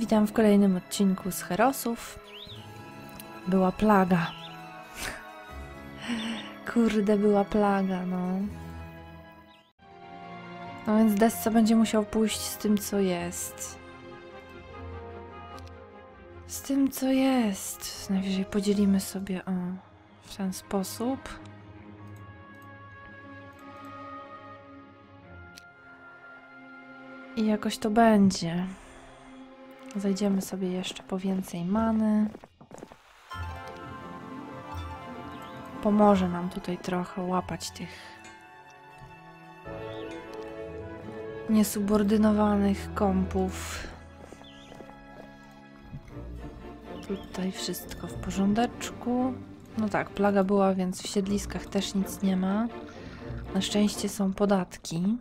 Witam w kolejnym odcinku z Herosów. Była plaga. Kurde, była plaga, no. No więc Dessa będzie musiał pójść z tym, co jest. Z tym, co jest. Najwyżej podzielimy sobie o w ten sposób. I jakoś to będzie. Zajdziemy sobie jeszcze po więcej many. Pomoże nam tutaj trochę łapać tych niesubordynowanych kompów. Tutaj wszystko w porządeczku. No tak, plaga była, więc w siedliskach też nic nie ma. Na szczęście są podatki.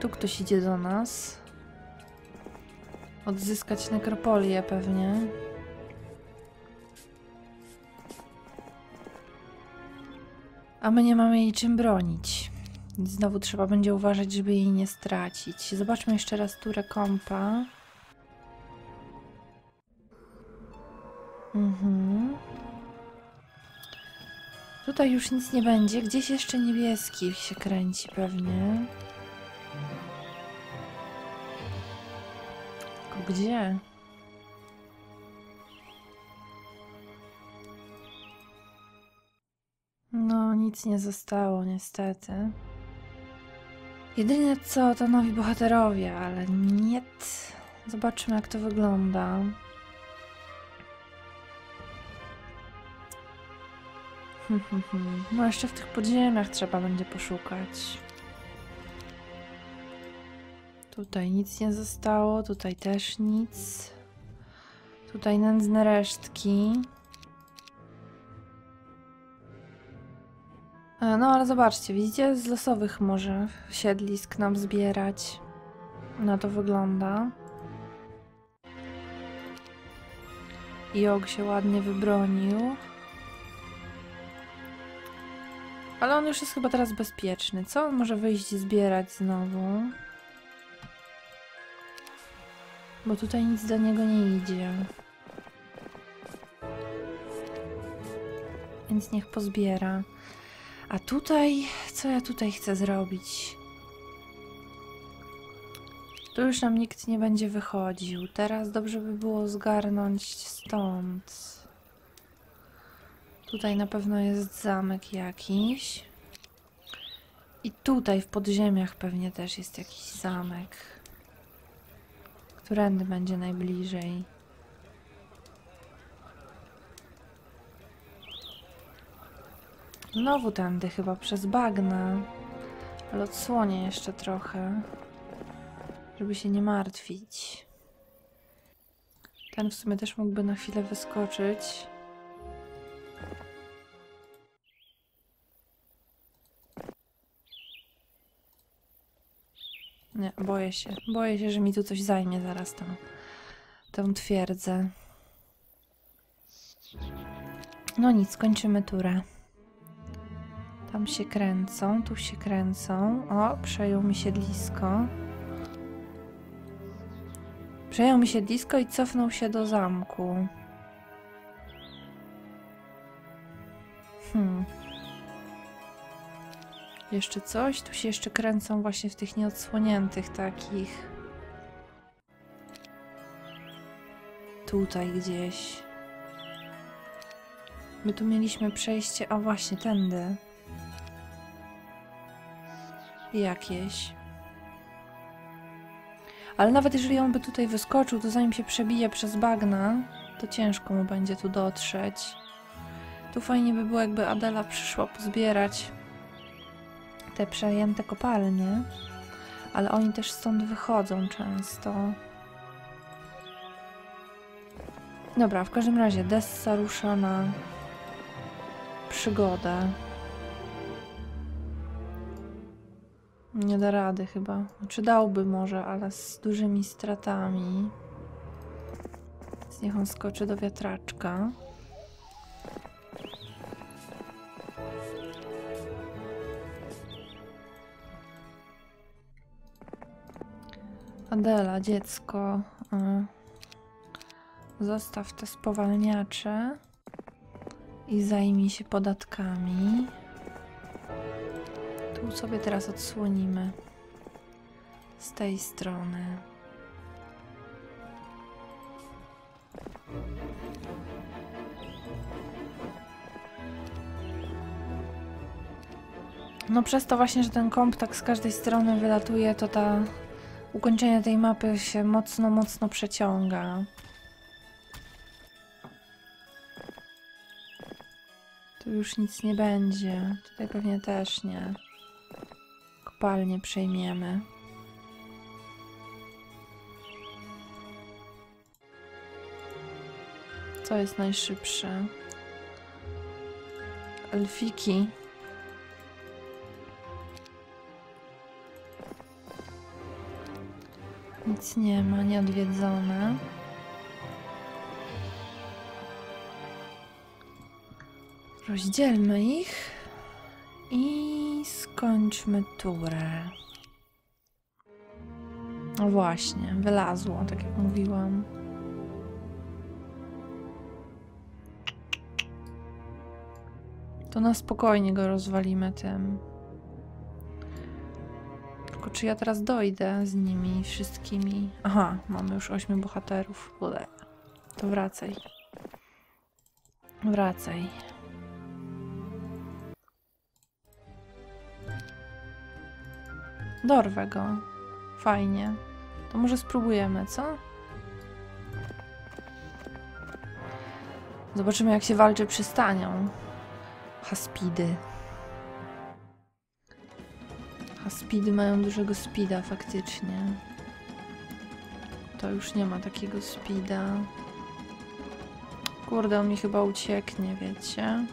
Tu ktoś idzie do nas. Odzyskać nekropolię pewnie. A my nie mamy jej czym bronić. Znowu trzeba będzie uważać, żeby jej nie stracić. Zobaczmy jeszcze raz turę kompa. Mhm. Tutaj już nic nie będzie. Gdzieś jeszcze niebieski się kręci pewnie. Gdzie? No, nic nie zostało, niestety. Jedynie co to nowi bohaterowie, ale nie. Zobaczmy, jak to wygląda. No, jeszcze w tych podziemiach trzeba będzie poszukać. Tutaj nic nie zostało, tutaj też nic. Tutaj nędzne resztki. E, No ale zobaczcie, widzicie? Z losowych może siedlisk nam zbierać. Na to wygląda. Jog się ładnie wybronił. Ale on już jest chyba teraz bezpieczny. Co on może wyjść zbierać znowu? Bo tutaj nic do niego nie idzie. Więc niech pozbiera. A tutaj, co ja tutaj chcę zrobić? Tu już nam nikt nie będzie wychodził. Teraz dobrze by było zgarnąć stąd. Tutaj na pewno jest zamek jakiś. I tutaj w podziemiach pewnie też jest jakiś zamek. Którędy będzie najbliżej? Znowu tędy chyba przez bagna. Ale odsłonię jeszcze trochę. Żeby się nie martwić. Ten w sumie też mógłby na chwilę wyskoczyć. Nie, boję się. Boję się, że mi tu coś zajmie zaraz tą, tą twierdzę. No nic, kończymy turę. Tam się kręcą, tu się kręcą. O, przejął mi siedlisko. Przejął mi siedlisko i cofnął się do zamku. Hmm. Jeszcze coś? Tu się jeszcze kręcą właśnie w tych nieodsłoniętych takich. Tutaj gdzieś. My tu mieliśmy przejście, a właśnie tędy. Jakieś. Ale nawet jeżeli on by tutaj wyskoczył, to zanim się przebije przez bagna, to ciężko mu będzie tu dotrzeć. Tu fajnie by było, jakby Adela przyszła pozbierać te przejęte kopalnie, ale oni też stąd wychodzą często. Dobra, w każdym razie Dessa rusza na przygodę. Nie da rady chyba. Znaczy dałby może, ale z dużymi stratami. Więc niech on skoczy do wiatraczka. Adela, dziecko. Zostaw te spowalniacze i zajmij się podatkami. Tu sobie teraz odsłonimy z tej strony. No przez to właśnie, że ten komp tak z każdej strony wylatuje, to ta ukończenie tej mapy się mocno, mocno przeciąga. Tu już nic nie będzie. Tutaj pewnie też nie. Kopalnię przejmiemy. Co jest najszybsze? Elfiki. Nic nie ma, nieodwiedzone. Rozdzielmy ich i skończmy turę. No właśnie, wylazło, tak jak mówiłam. To na spokojnie go rozwalimy tym. Tylko czy ja teraz dojdę z nimi wszystkimi? Aha, mamy już ośmiu bohaterów. Ule. To wracaj. Wracaj. Dorwę go. Fajnie. To może spróbujemy, co? Zobaczymy, jak się walczy przystanią. Haspidy. Haspidy mają dużego speeda faktycznie. To już nie ma takiego speeda. Kurde, on mi chyba ucieknie, wiecie?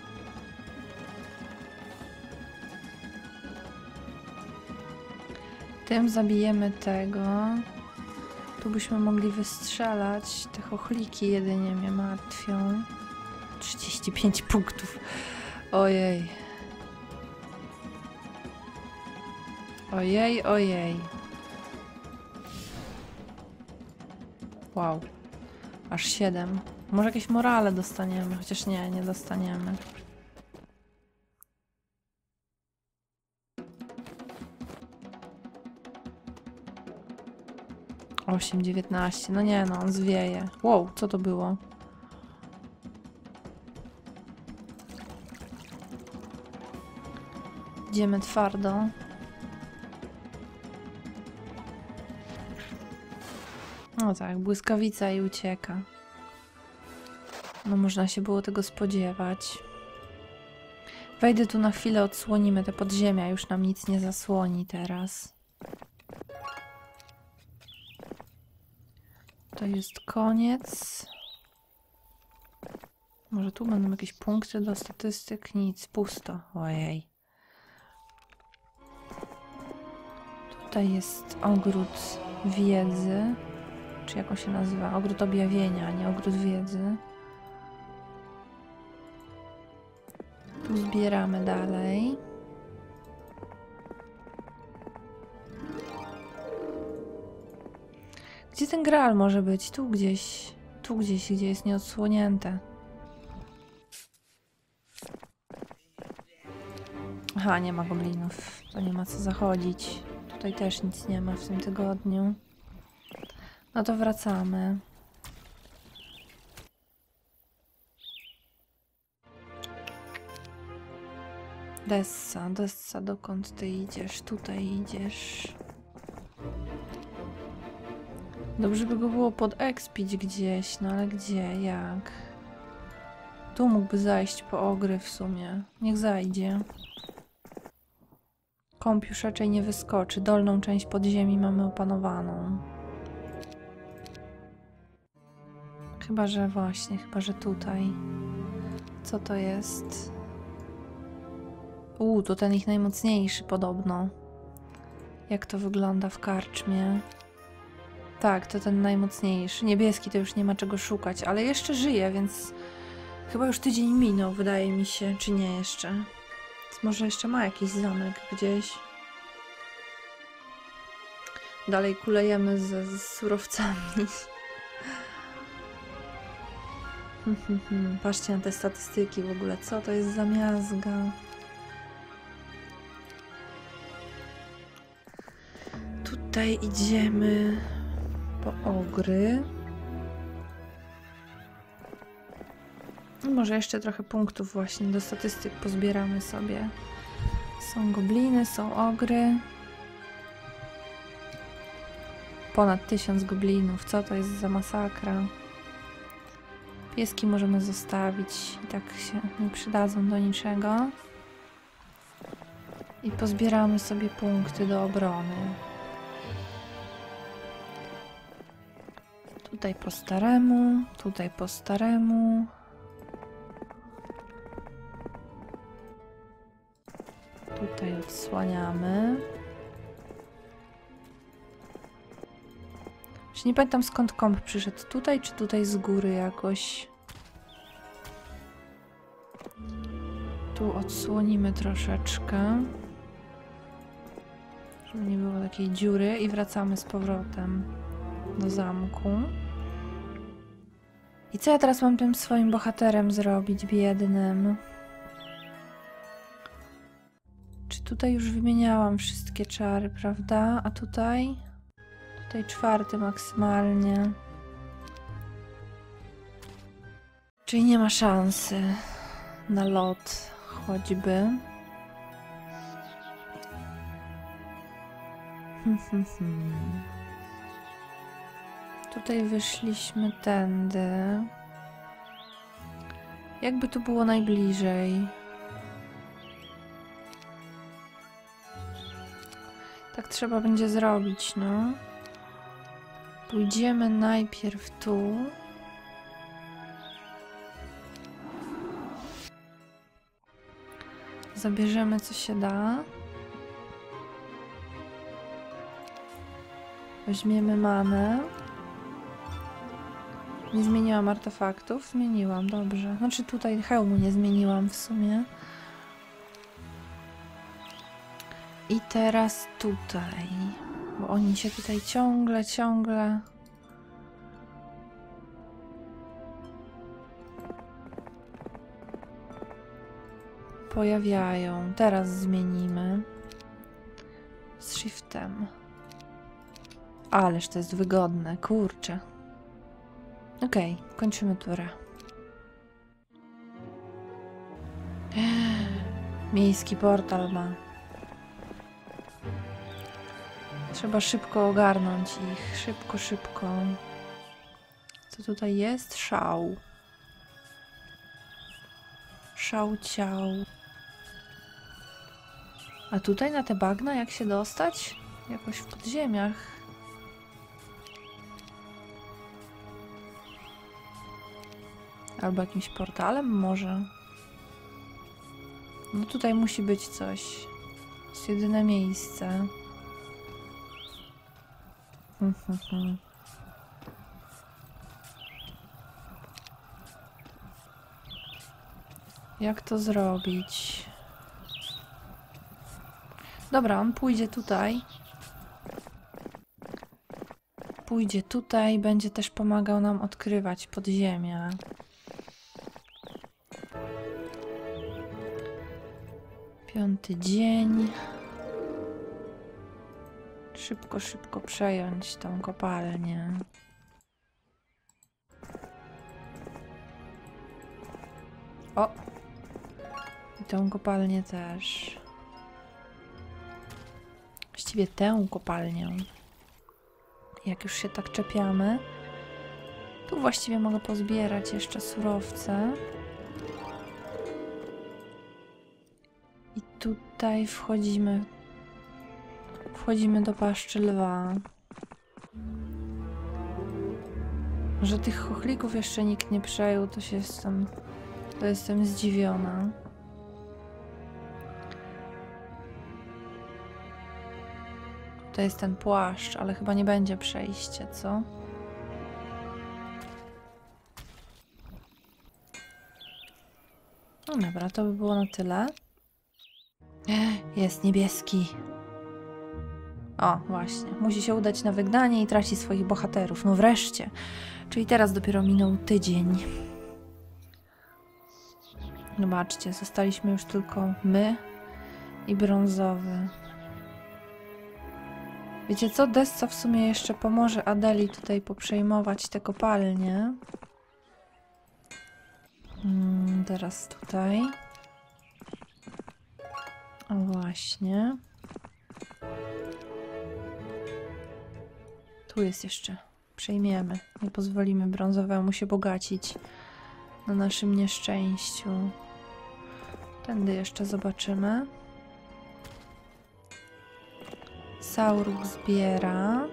Tym zabijemy tego. Tu byśmy mogli wystrzelać. Te chochliki jedynie mnie martwią. 35 punktów. Ojej. Ojej, ojej. Wow. Aż 7. Może jakieś morale dostaniemy, chociaż nie, nie dostaniemy. Osiem, dziewiętnaście. No nie no, on zwieje. Wow, co to było? Idziemy twardo. No tak, błyskawica i ucieka. No można się było tego spodziewać. Wejdę tu na chwilę, odsłonimy te podziemia. Już nam nic nie zasłoni teraz. To jest koniec. Może tu będą jakieś punkty do statystyk? Nic, pusto. Ojej. Tutaj jest ogród wiedzy. Czy jak on się nazywa? Ogród objawienia, nie ogród wiedzy. Tu zbieramy dalej. Gdzie ten graal może być? Tu gdzieś. Tu gdzieś, gdzie jest nieodsłonięte. Aha, nie ma goblinów. To nie ma co zachodzić. Tutaj też nic nie ma w tym tygodniu. No to wracamy. Dessa, Dessa, dokąd ty idziesz? Tutaj idziesz. Dobrze by go było podekspić gdzieś, no ale gdzie, jak? Tu mógłby zajść po ogry w sumie. Niech zajdzie. Kąp już raczej nie wyskoczy. Dolną część podziemi mamy opanowaną. Chyba, że właśnie, chyba, że tutaj. Co to jest? Uuu, to ten ich najmocniejszy podobno. Jak to wygląda w karczmie? Tak, to ten najmocniejszy. Niebieski to już nie ma czego szukać, ale jeszcze żyje, więc chyba już tydzień minął, wydaje mi się, czy nie jeszcze. Więc może jeszcze ma jakiś zamek gdzieś. Dalej kulejemy ze, z surowcami. Patrzcie na te statystyki w ogóle. Co to jest za miazga? Tutaj idziemy po ogry. I może jeszcze trochę punktów właśnie do statystyk pozbieramy sobie. Są gobliny, są ogry. Ponad tysiąc goblinów. Co to jest za masakra? Pieski możemy zostawić i tak się nie przydadzą do niczego. I pozbieramy sobie punkty do obrony. Tutaj po staremu, tutaj po staremu. Tutaj odsłaniamy. Czy nie pamiętam skąd komp przyszedł? Tutaj czy tutaj z góry jakoś? Tu odsłonimy troszeczkę. Żeby nie było takiej dziury i wracamy z powrotem do zamku. I co ja teraz mam tym swoim bohaterem zrobić, biednym? Czy tutaj już wymieniałam wszystkie czary, prawda? A tutaj? Tutaj czwarty maksymalnie. Czyli nie ma szansy na lot choćby. Hmm, hmm, hmm. Tutaj wyszliśmy tędy. Jakby tu było najbliżej. Tak trzeba będzie zrobić, no. Pójdziemy najpierw tu. Zabierzemy co się da. Weźmiemy manę. Nie zmieniłam artefaktów? Zmieniłam, dobrze. Znaczy tutaj hełmu nie zmieniłam w sumie. I teraz tutaj. Bo oni się tutaj ciągle, ciągle. Pojawiają. Teraz zmienimy. Z shiftem. Ależ to jest wygodne, kurczę. Okej, okay, kończymy turę. Miejski portal ma. Trzeba szybko ogarnąć ich. Szybko, szybko. Co tutaj jest? Szał. Szał ciał. A tutaj na te bagna jak się dostać? Jakoś w podziemiach. Albo jakimś portalem może. No tutaj musi być coś. To jest jedyne miejsce. Jak to zrobić? Dobra, on pójdzie tutaj. Pójdzie tutaj, będzie też pomagał nam odkrywać podziemia. Piąty dzień. Szybko, szybko przejąć tą kopalnię. O! I tą kopalnię też. Właściwie tę kopalnię. Jak już się tak czepiamy, tu właściwie mogę pozbierać jeszcze surowce. I tutaj wchodzimy Wchodzimy do paszczy lwa. Że tych chochlików jeszcze nikt nie przejął, to się jestem... To jestem zdziwiona. To jest ten płaszcz, ale chyba nie będzie przejście, co? No dobra, to by było na tyle. Jest niebieski. O, właśnie. Musi się udać na wygnanie i traci swoich bohaterów. No wreszcie. Czyli teraz dopiero minął tydzień. Zobaczcie, zostaliśmy już tylko my i brązowy. Wiecie co? Desca w sumie jeszcze pomoże Adeli tutaj poprzejmować te kopalnie. Mm, teraz tutaj. O właśnie. Tu jest jeszcze. Przejmiemy. Nie pozwolimy brązowemu się bogacić na naszym nieszczęściu. Tędy jeszcze zobaczymy. Sauruk zbiera.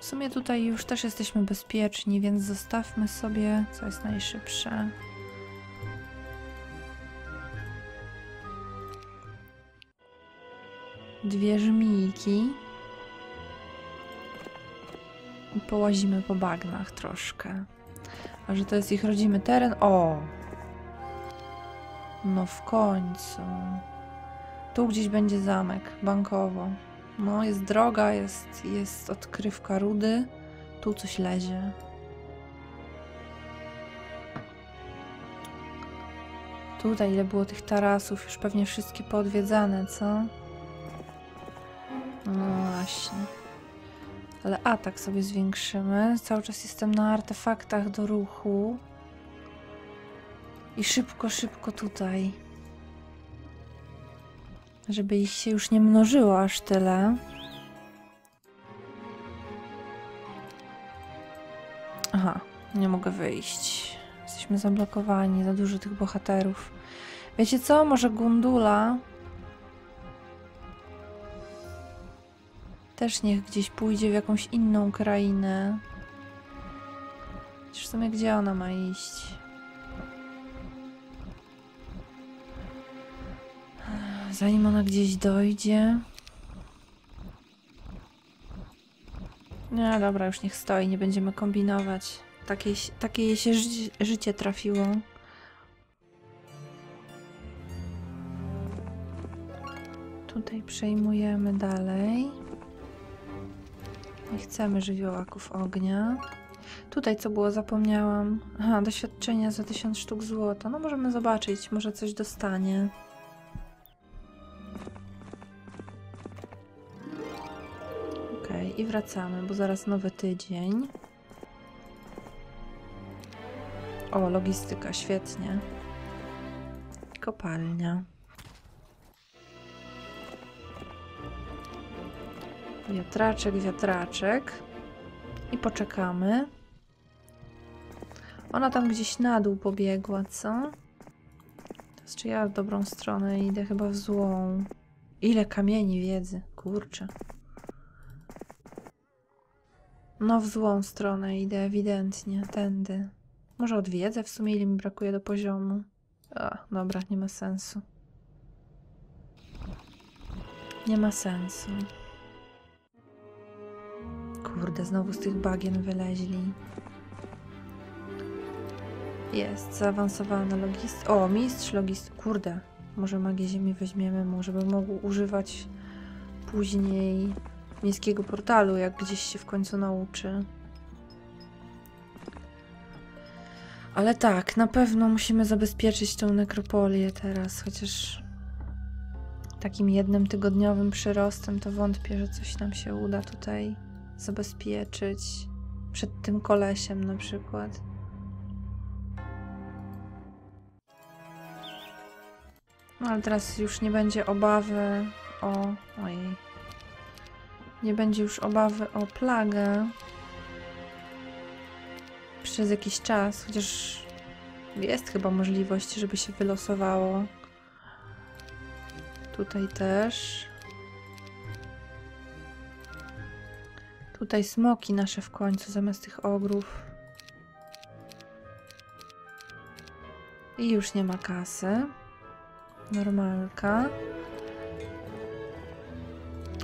W sumie tutaj już też jesteśmy bezpieczni, więc zostawmy sobie, co jest najszybsze. Dwie żmijki. Połazimy po bagnach troszkę. A że to jest ich rodzimy teren. O! No w końcu. Tu gdzieś będzie zamek, bankowo. No, jest droga, jest, jest odkrywka rudy. Tu coś lezie. Tutaj ile było tych tarasów, już pewnie wszystkie poodwiedzane, co? No właśnie. Ale atak sobie zwiększymy. Cały czas jestem na artefaktach do ruchu. I szybko, szybko tutaj. Żeby ich się już nie mnożyło aż tyle. Aha, nie mogę wyjść. Jesteśmy zablokowani, za dużo tych bohaterów. Wiecie co? Może Gundula też niech gdzieś pójdzie w jakąś inną krainę. Chociaż w sumie gdzie ona ma iść? Zanim ona gdzieś dojdzie. Nie, dobra, już niech stoi, nie będziemy kombinować. Takie, takie jej się ży życie trafiło. Tutaj przejmujemy dalej. Nie chcemy żywiołaków ognia. Tutaj co było, zapomniałam. Aha, doświadczenia za 1000 sztuk złota. No możemy zobaczyć, może coś dostanie. Okej, okay, i wracamy, bo zaraz nowy tydzień. O, logistyka, świetnie. Kopalnia. Wiatraczek, wiatraczek. I poczekamy. Ona tam gdzieś na dół pobiegła, co? Teraz czy ja w dobrą stronę idę? Chyba w złą. Ile kamieni wiedzy, kurczę. No w złą stronę idę ewidentnie, tędy. Może odwiedzę w sumie, ile mi brakuje do poziomu. A, dobra, nie ma sensu. Nie ma sensu. Kurde, znowu z tych bagien wyleźli. Jest, zaawansowana logist... O, mistrz logist... Kurde, może magię ziemi weźmiemy mu, żeby mógł używać później miejskiego portalu, jak gdzieś się w końcu nauczy. Ale tak, na pewno musimy zabezpieczyć tą nekropolię teraz, chociaż takim jednym tygodniowym przyrostem to wątpię, że coś nam się uda tutaj zabezpieczyć przed tym kolesiem na przykład. No ale teraz już nie będzie obawy o... Ojej. Nie będzie już obawy o plagę przez jakiś czas, chociaż jest chyba możliwość, żeby się wylosowało. Tutaj też. Tutaj smoki nasze w końcu zamiast tych ogrów. I już nie ma kasy. Normalka.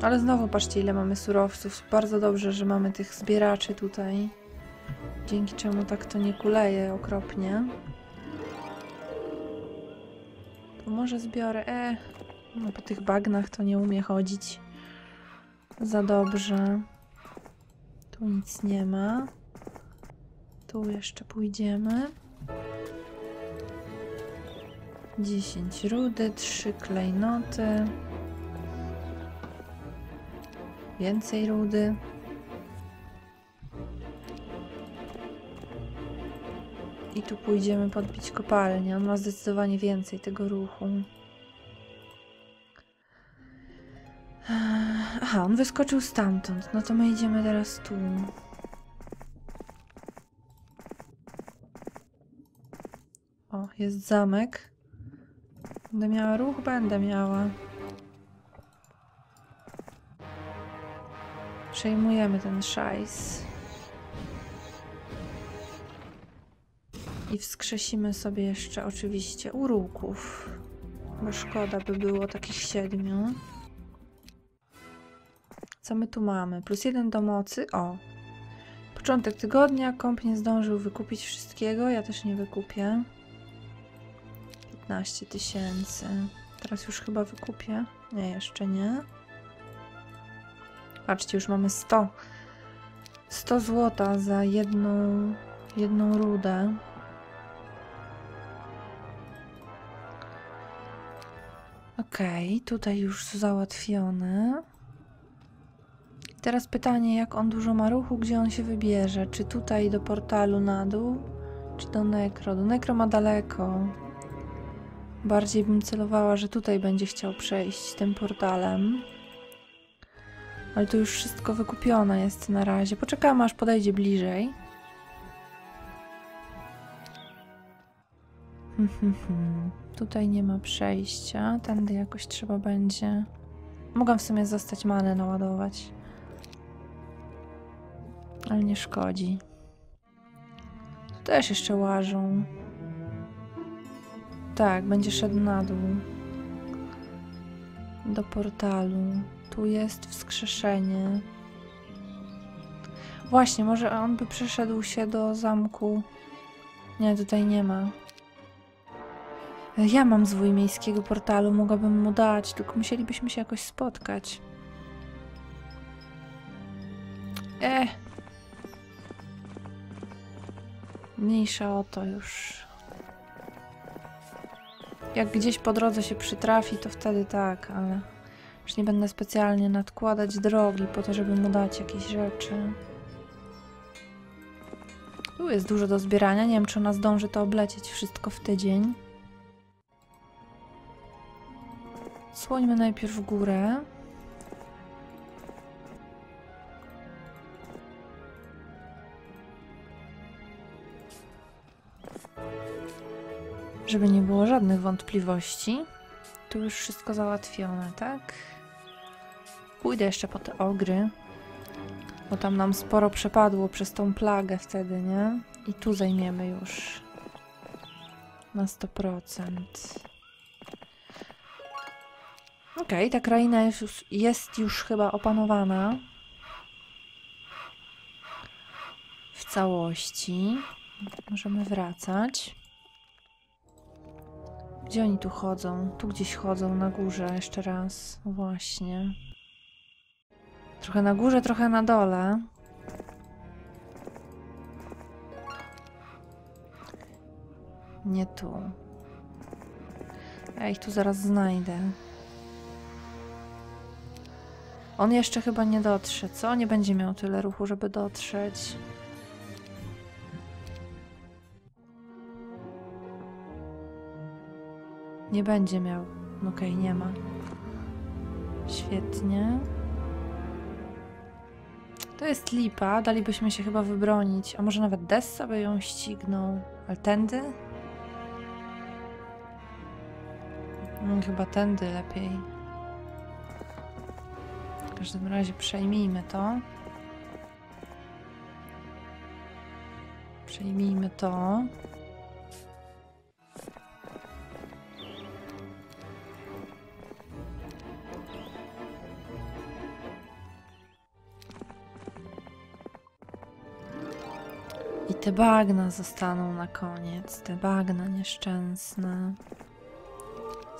Ale znowu patrzcie ile mamy surowców. Bardzo dobrze, że mamy tych zbieraczy tutaj. Dzięki czemu tak to nie kuleje okropnie. To może zbiorę. E, no po tych bagnach to nie umie chodzić. za dobrze. Tu nic nie ma. Tu jeszcze pójdziemy. 10 rudy, 3 klejnoty. Więcej rudy. I tu pójdziemy podbić kopalnię. On ma zdecydowanie więcej tego ruchu. Aha, on wyskoczył stamtąd. No to my idziemy teraz tu. O, jest zamek. Będę miała ruch? Będę miała. Przejmujemy ten szajs. I wskrzesimy sobie jeszcze oczywiście uruków. Bo szkoda by było takich siedmiu. Co my tu mamy? Plus jeden do mocy. O! Początek tygodnia. Komp nie zdążył wykupić wszystkiego. Ja też nie wykupię. 15 tysięcy. Teraz już chyba wykupię. Nie, jeszcze nie. Patrzcie, już mamy 100. 100 złota za jedną, jedną rudę. Okej, okay, tutaj już załatwione. Teraz pytanie, jak on dużo ma ruchu, gdzie on się wybierze? Czy tutaj do portalu na dół, czy do Nekro? Do Nekro ma daleko. Bardziej bym celowała, że tutaj będzie chciał przejść tym portalem. Ale to już wszystko wykupione jest na razie. Poczekamy, aż podejdzie bliżej. Tutaj nie ma przejścia. Tędy jakoś trzeba będzie. Mogę w sumie zostać manę naładować. Ale nie szkodzi. Tu też jeszcze łażą. Tak, będzie szedł na dół. Do portalu. Tu jest wskrzeszenie. Właśnie, może on by przeszedł się do zamku. Nie, tutaj nie ma. Ja mam zwój miejskiego portalu, mogłabym mu dać, tylko musielibyśmy się jakoś spotkać. E. Mniejsza o to już. Jak gdzieś po drodze się przytrafi, to wtedy tak, ale już nie będę specjalnie nadkładać drogi po to, żeby mu dać jakieś rzeczy. Tu jest dużo do zbierania. Nie wiem, czy ona zdąży to oblecieć wszystko w tydzień. Słońmy najpierw w górę. Żeby nie było żadnych wątpliwości. Tu już wszystko załatwione, tak? Pójdę jeszcze po te ogry. Bo tam nam sporo przepadło przez tą plagę wtedy, nie? I tu zajmiemy już na 100%. Okej, okay, ta kraina jest już, jest już chyba opanowana. W całości. Możemy wracać. Gdzie oni tu chodzą? Tu gdzieś chodzą na górze jeszcze raz. Właśnie. Trochę na górze, trochę na dole. Nie tu. Ja ich tu zaraz znajdę. On jeszcze chyba nie dotrze, co? Nie będzie miał tyle ruchu, żeby dotrzeć. Nie będzie miał. Okej, okay, nie ma. Świetnie. To jest lipa, dalibyśmy się chyba wybronić. A może nawet Dessa by ją ścignął. Ale tędy? Hmm, chyba tędy lepiej. W każdym razie przejmijmy to. Przejmijmy to. Te bagna zostaną na koniec. Te bagna nieszczęsne.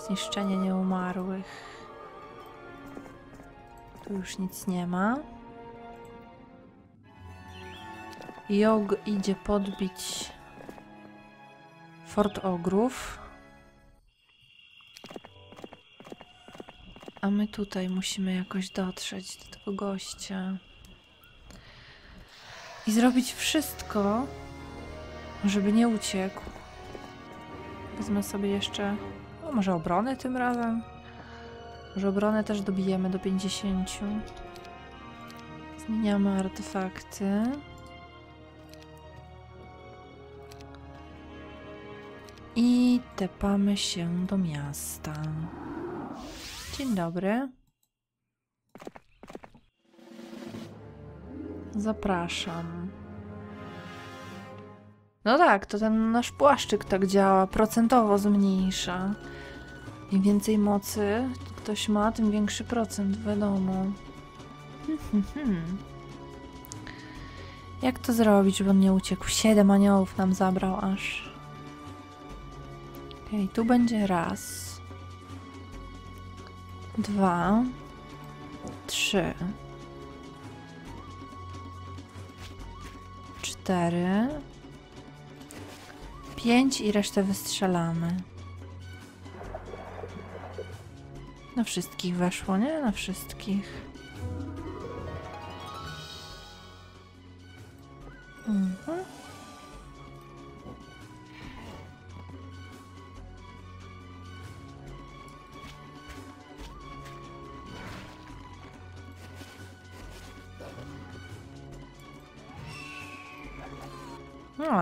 Zniszczenie nieumarłych. Tu już nic nie ma. Jog idzie podbić Fort Ogrów. A my tutaj musimy jakoś dotrzeć do tego gościa. I zrobić wszystko, żeby nie uciekł. Wezmę sobie jeszcze. No, może obronę tym razem? Może obronę też dobijemy do 50. Zmieniamy artefakty. I tepamy się do miasta. Dzień dobry. Zapraszam. No tak, to ten nasz płaszczyk tak działa, procentowo zmniejsza. Im więcej mocy ktoś ma, tym większy procent, wiadomo. Hmm. Jak to zrobić, żeby on nie uciekł? Siedem aniołów nam zabrał aż. Okej, okay, tu będzie raz. Dwa. Trzy. Cztery. Pięć i resztę wystrzelamy. Na wszystkich weszło, nie? Na wszystkich. Mhm.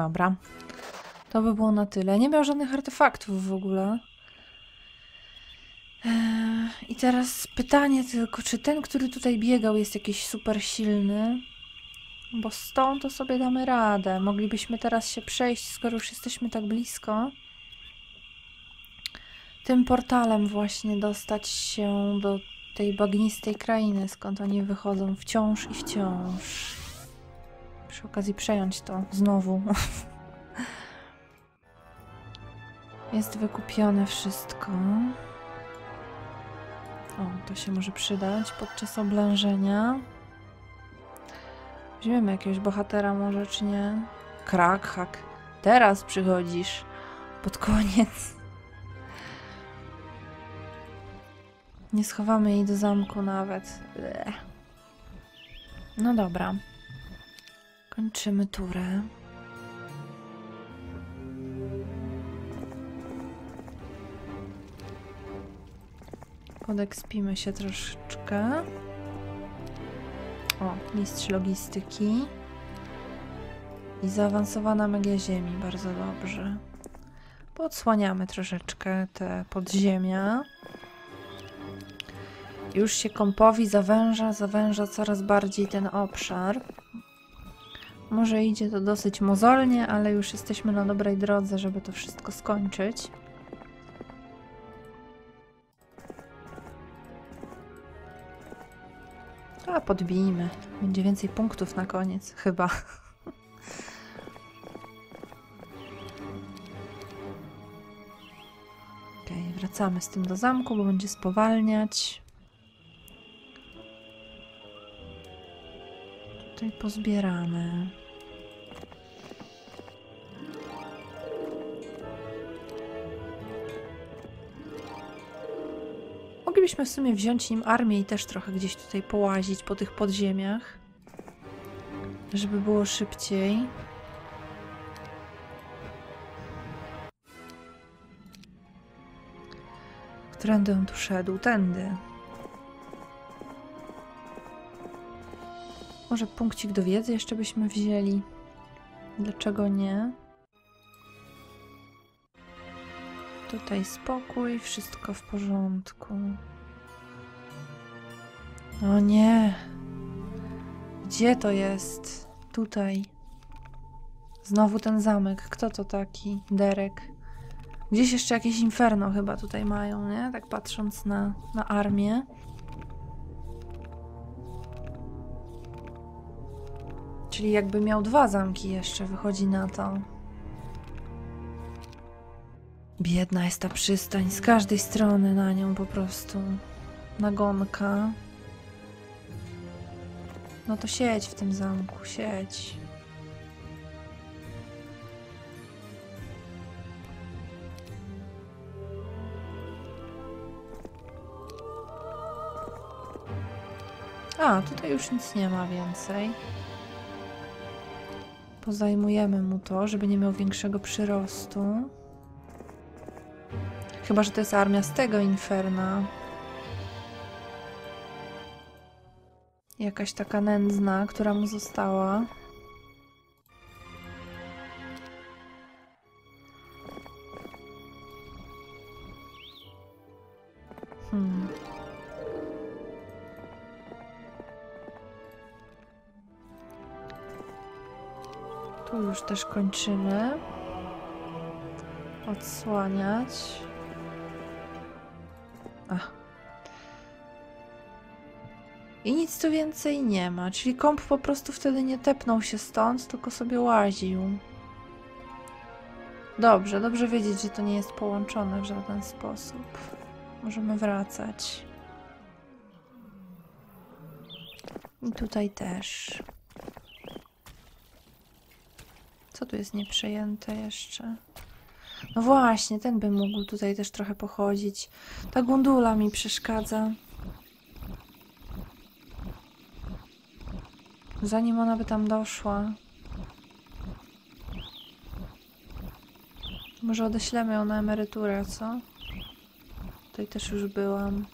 Dobra. To by było na tyle. Nie miał żadnych artefaktów w ogóle. Eee, I teraz pytanie tylko, czy ten, który tutaj biegał jest jakiś super silny? Bo stąd to sobie damy radę. Moglibyśmy teraz się przejść, skoro już jesteśmy tak blisko. Tym portalem właśnie dostać się do tej bagnistej krainy, skąd oni wychodzą wciąż i wciąż. Przy okazji przejąć to znowu. Jest wykupione wszystko. O, to się może przydać podczas oblężenia. Weźmiemy jakiegoś bohatera może, czy nie? Krakhak. Teraz przychodzisz. Pod koniec. Nie schowamy jej do zamku nawet. No dobra. Kończymy turę. Podekspimy się troszeczkę. O, mistrz logistyki. I zaawansowana magia ziemi, bardzo dobrze. Podsłaniamy troszeczkę te podziemia. Już się kompowi zawęża, zawęża coraz bardziej ten obszar. Może idzie to dosyć mozolnie, ale już jesteśmy na dobrej drodze, żeby to wszystko skończyć. A podbijmy. Będzie więcej punktów na koniec, chyba. Ok, wracamy z tym do zamku, bo będzie spowalniać. Tutaj pozbieramy. Moglibyśmy w sumie wziąć nim armię i też trochę gdzieś tutaj połazić po tych podziemiach, żeby było szybciej. Którędy on tu szedł? Tędy. Może punkcik do wiedzy jeszcze byśmy wzięli. Dlaczego nie? Tutaj spokój, wszystko w porządku. O nie. Gdzie to jest? Tutaj. Znowu ten zamek. Kto to taki? Derek. Gdzieś jeszcze jakieś inferno chyba tutaj mają, nie? Tak patrząc na, na armię. Czyli jakby miał dwa zamki jeszcze, wychodzi na to. Biedna jest ta przystań, z każdej strony na nią po prostu nagonka. No to siedź w tym zamku, siedź. A, tutaj już nic nie ma więcej. Pozajmujemy mu to, żeby nie miał większego przyrostu. Chyba, że to jest armia z tego inferna. Jakaś taka nędzna, która mu została. Też kończymy. Odsłaniać. Ach. I nic tu więcej nie ma, czyli komp po prostu wtedy nie tepnął się stąd, tylko sobie łaził. Dobrze, dobrze wiedzieć, że to nie jest połączone w żaden sposób. Możemy wracać. I tutaj też. Co tu jest nieprzejęte jeszcze? No właśnie, ten by mógł tutaj też trochę pochodzić. Ta gundula mi przeszkadza. Zanim ona by tam doszła. Może odeślemy ją na emeryturę, co? Tutaj też już byłam.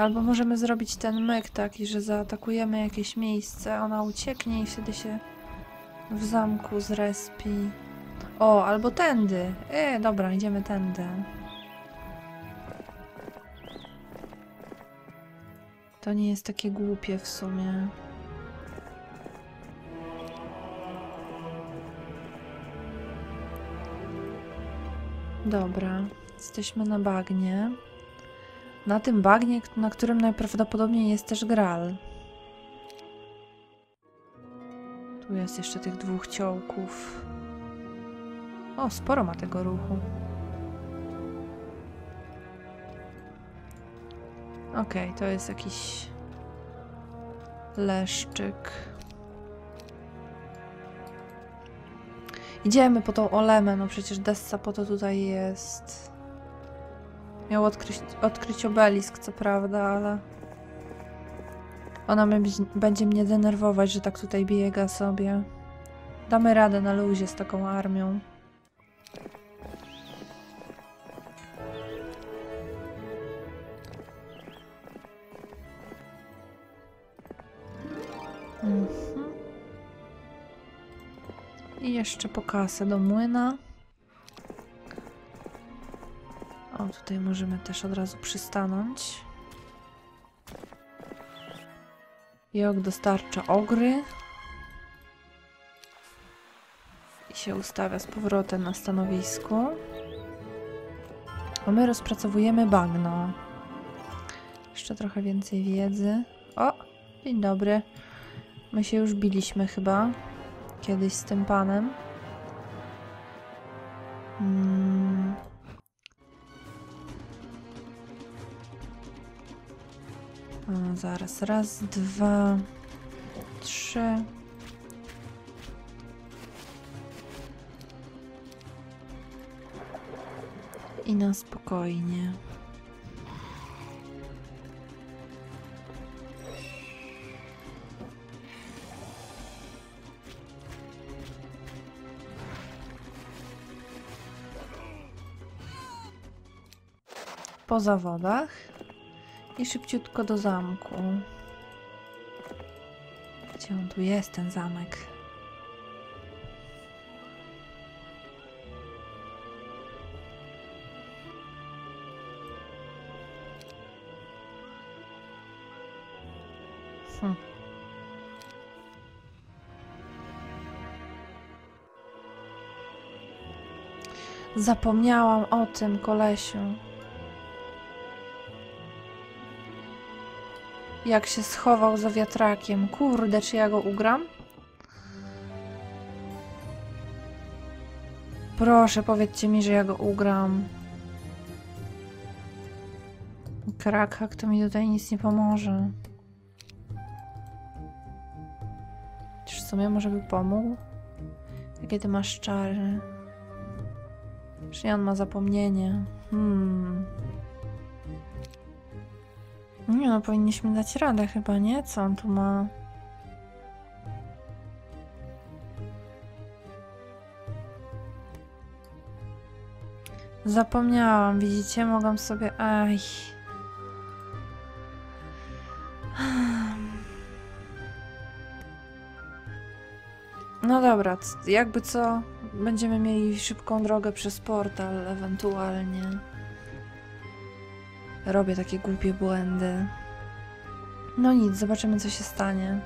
Albo możemy zrobić ten myk taki, że zaatakujemy jakieś miejsce, ona ucieknie i wtedy się w zamku zrespi. O, albo tędy. E, dobra, idziemy tędy. To nie jest takie głupie w sumie. Dobra, jesteśmy na bagnie. Na tym bagnie, na którym najprawdopodobniej jest też Gral. Tu jest jeszcze tych dwóch ciołków. O, sporo ma tego ruchu. Okej, okay, to jest jakiś leszczyk. Idziemy po tą Olemę, no przecież Dessa po to tutaj jest. Miał odkryć, odkryć obelisk, co prawda, ale... Ona będzie mnie denerwować, że tak tutaj biega sobie. Damy radę na luzie z taką armią. Mhm. I jeszcze po kasę do młyna. O, tutaj możemy też od razu przystanąć. Jog dostarcza ogry. I się ustawia z powrotem na stanowisku. A my rozpracowujemy bagno. Jeszcze trochę więcej wiedzy. O, dzień dobry. My się już biliśmy chyba kiedyś z tym panem. Zaraz, raz, dwa, trzy. I na spokojnie. po zawodach i szybciutko do zamku. Gdzie on tu jest, ten zamek? Hm. Zapomniałam o tym, kolesiu. jak się schował za wiatrakiem. Kurde, czy ja go ugram? Proszę, powiedzcie mi, że ja go ugram. Krakak to mi tutaj nic nie pomoże. Czy w sumie może by pomógł? Jakie ty masz czary? Czy on ma zapomnienie? Hmm... Nie no, powinniśmy dać radę chyba, nie? Co on tu ma? Zapomniałam, widzicie? Mogłam sobie... Aj. No dobra, jakby co, będziemy mieli szybką drogę przez portal, ewentualnie. Robię takie głupie błędy. No nic, zobaczymy co się stanie.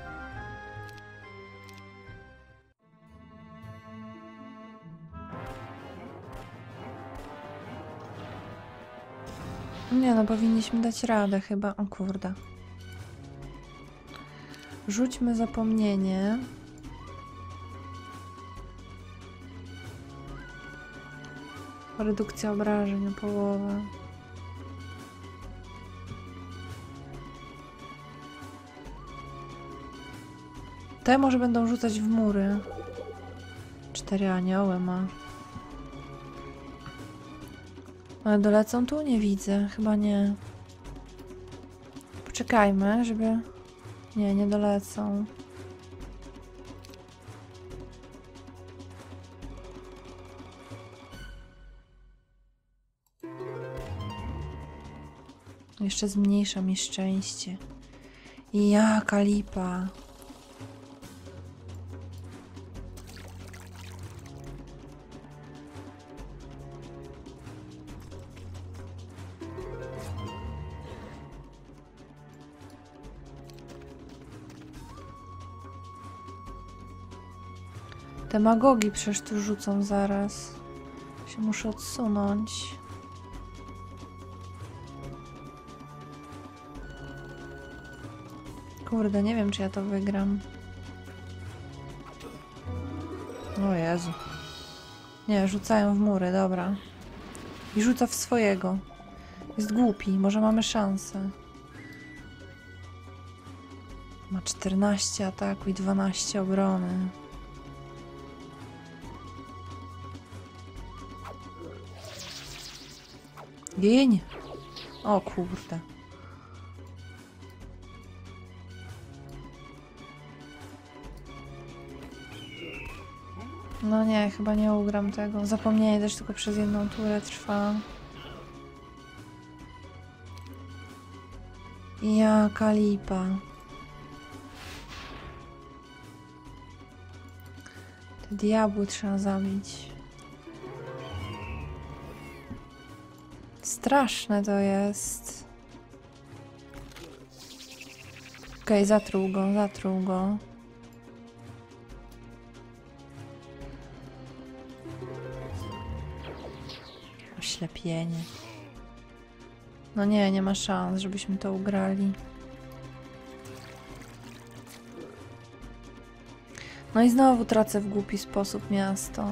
Nie no, powinniśmy dać radę chyba. O kurde. Rzućmy zapomnienie. Redukcja obrażeń o połowę. Te może będą rzucać w mury. Cztery anioły ma. Ale dolecą tu? Nie widzę. Chyba nie. Poczekajmy, żeby... Nie, nie dolecą. Jeszcze zmniejsza mi szczęście. Jaka lipa. Te magogi przecież tu rzucą zaraz. Się muszę odsunąć. Kurde, nie wiem czy ja to wygram. O Jezu. Nie, rzucają w mury, dobra. I rzuca w swojego. Jest głupi, może mamy szansę. Ma 14 ataku i 12 obrony. Gień! O kurde. No nie, chyba nie ugram tego. Zapomnienie też tylko przez jedną turę trwa. Jaka lipa. Te diabły trzeba zabić. Straszne to jest. Okej, okay, zatruł go, zatruł go. Oślepienie. No nie, nie ma szans, żebyśmy to ugrali. No i znowu tracę w głupi sposób miasto.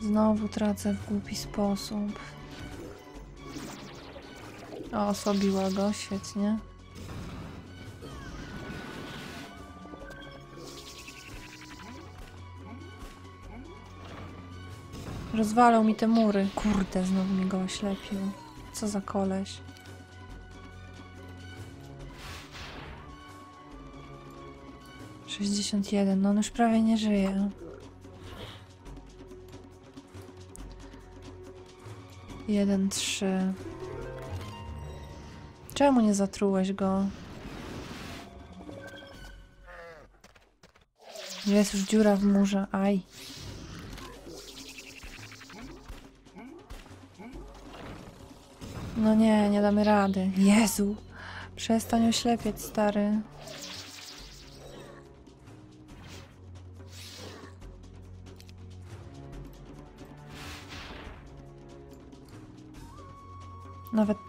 Znowu tracę w głupi sposób. O, osłabiła go, świetnie. Rozwalał mi te mury. Kurde, znowu mi go oślepił. Co za koleś. Sześćdziesiąt jeden. No on już prawie nie żyje. Jeden, trzy. Czemu nie zatrułeś go? Jest już dziura w murze. Aj. No nie, nie damy rady. Jezu! Przestań oślepiać, stary.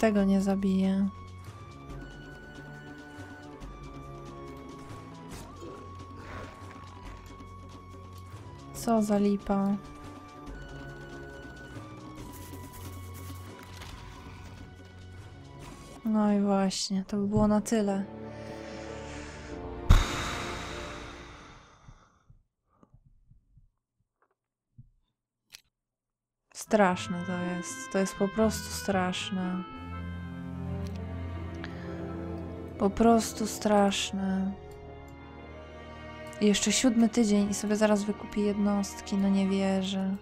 tego nie zabiję. Co za lipa. No i właśnie, to by było na tyle. Straszne to jest. To jest po prostu straszne. Po prostu straszne. Jeszcze siódmy tydzień i sobie zaraz wykupi jednostki, no nie wierzę.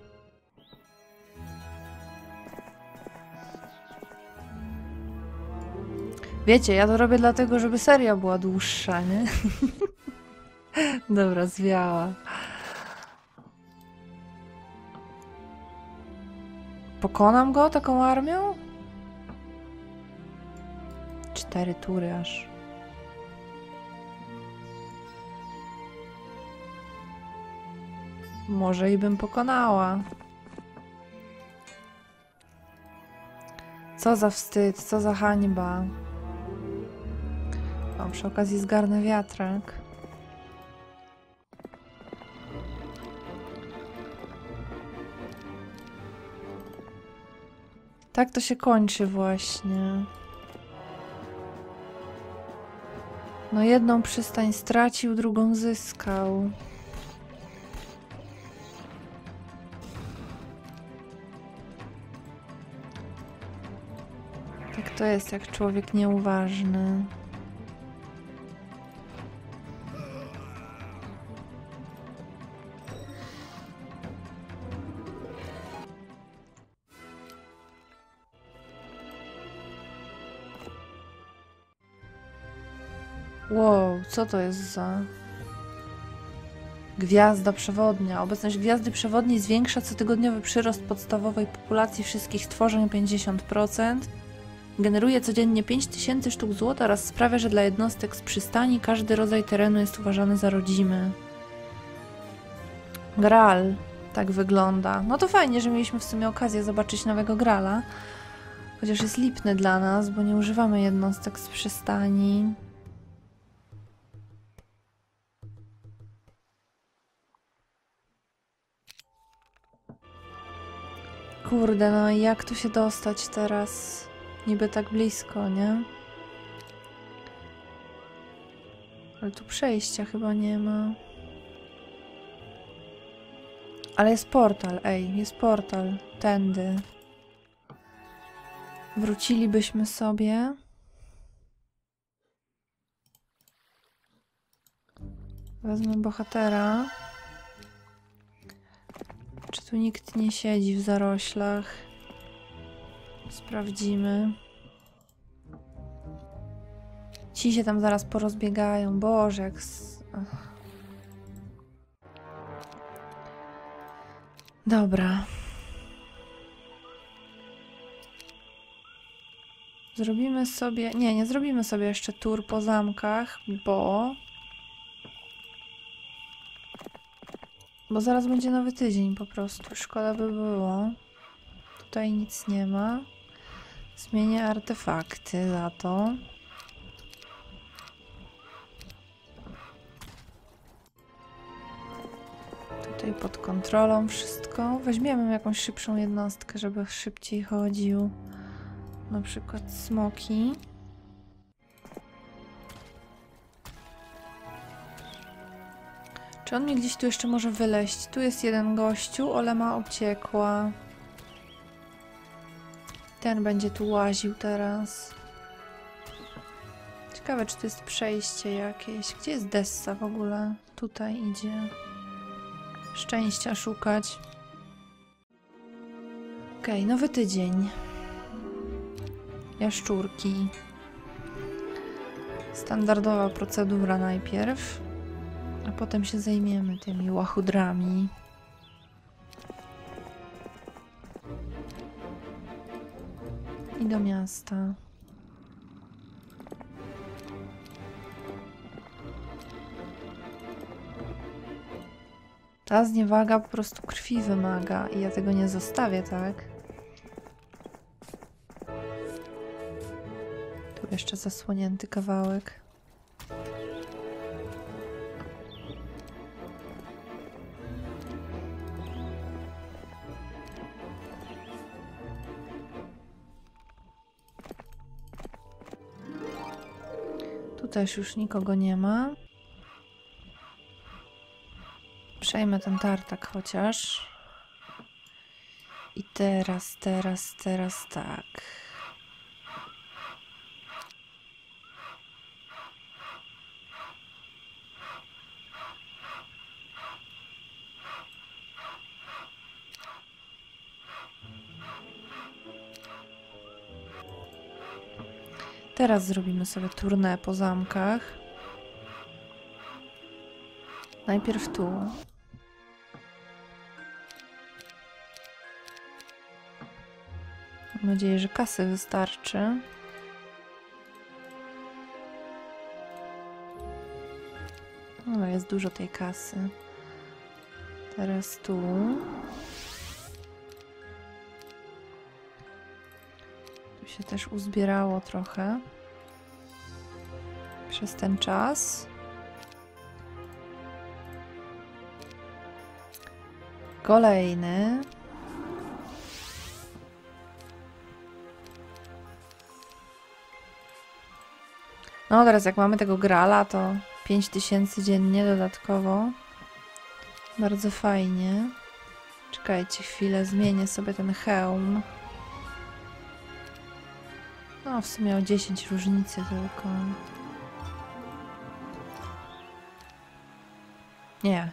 Wiecie, ja to robię dlatego, żeby seria była dłuższa, nie? Dobra, zwiała. Pokonam go taką armią? Cztery tury aż. Może i bym pokonała. Co za wstyd, co za hańba. O, przy okazji zgarnę wiatrak. Tak to się kończy właśnie. No jedną przystań stracił, drugą zyskał. Tak to jest, jak człowiek nieuważny. Wow, co to jest za... Gwiazda przewodnia. Obecność gwiazdy przewodniej zwiększa cotygodniowy przyrost podstawowej populacji wszystkich stworzeń o 50%. Generuje codziennie 5000 sztuk złota oraz sprawia, że dla jednostek z przystani każdy rodzaj terenu jest uważany za rodzimy. Graal tak wygląda. No to fajnie, że mieliśmy w sumie okazję zobaczyć nowego Grala. Chociaż jest lipny dla nas, bo nie używamy jednostek z przystani. Kurde, no jak tu się dostać teraz? Niby tak blisko, nie? Ale tu przejścia chyba nie ma. Ale jest portal, ej, jest portal. Tędy. Wrócilibyśmy sobie. Wezmę bohatera. Czy tu nikt nie siedzi w zaroślach? Sprawdzimy. Ci się tam zaraz porozbiegają. Boże, jak... Ach. Dobra. Zrobimy sobie... Nie, nie zrobimy sobie jeszcze tur po zamkach, bo... Bo zaraz będzie nowy tydzień po prostu. Szkoda by było. Tutaj nic nie ma. Zmienię artefakty za to. Tutaj pod kontrolą wszystko. Weźmiemy jakąś szybszą jednostkę, żeby szybciej chodził. Na przykład smoki. Czy on mnie gdzieś tu jeszcze może wyleść? Tu jest jeden gościu, Olema uciekła. Ten będzie tu łaził teraz. Ciekawe, czy to jest przejście jakieś. Gdzie jest Dessa w ogóle? Tutaj idzie. Szczęścia szukać. Okej, nowy tydzień. Jaszczurki. Standardowa procedura najpierw. A potem się zajmiemy tymi łachudrami. Do miasta. Ta zniewaga po prostu krwi wymaga i ja tego nie zostawię, tak? Tu jeszcze zasłonięty kawałek. Też już nikogo nie ma. Przejmę ten tartak chociaż. I teraz, teraz, teraz tak. Teraz zrobimy sobie turnę po zamkach. Najpierw tu. Mam nadzieję, że kasy wystarczy. No, jest dużo tej kasy. Teraz tu. Się też uzbierało trochę. Przez ten czas. Kolejny. No teraz jak mamy tego grala, to 5000 dziennie dodatkowo. Bardzo fajnie. Czekajcie chwilę, zmienię sobie ten hełm. W sumie o 10 różnicy tylko. Nie.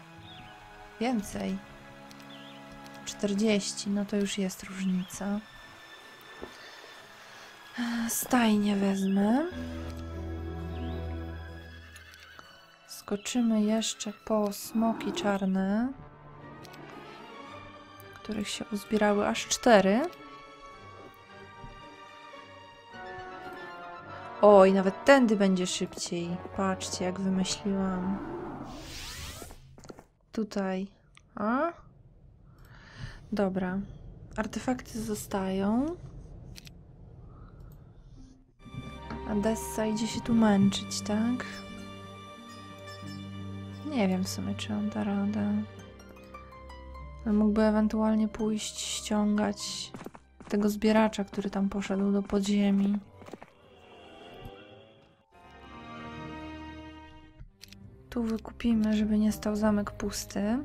Więcej. 40, no to już jest różnica. Stajnie wezmę. Skoczymy jeszcze po smoki czarne, których się uzbierały aż cztery. Oj, nawet tędy będzie szybciej. Patrzcie, jak wymyśliłam. Tutaj. A? Dobra. Artefakty zostają. A Dessa idzie się tu męczyć, tak? Nie wiem w sumie, czy on da radę. Ale mógłby ewentualnie pójść ściągać tego zbieracza, który tam poszedł do podziemi. Tu wykupimy, żeby nie stał zamek pusty.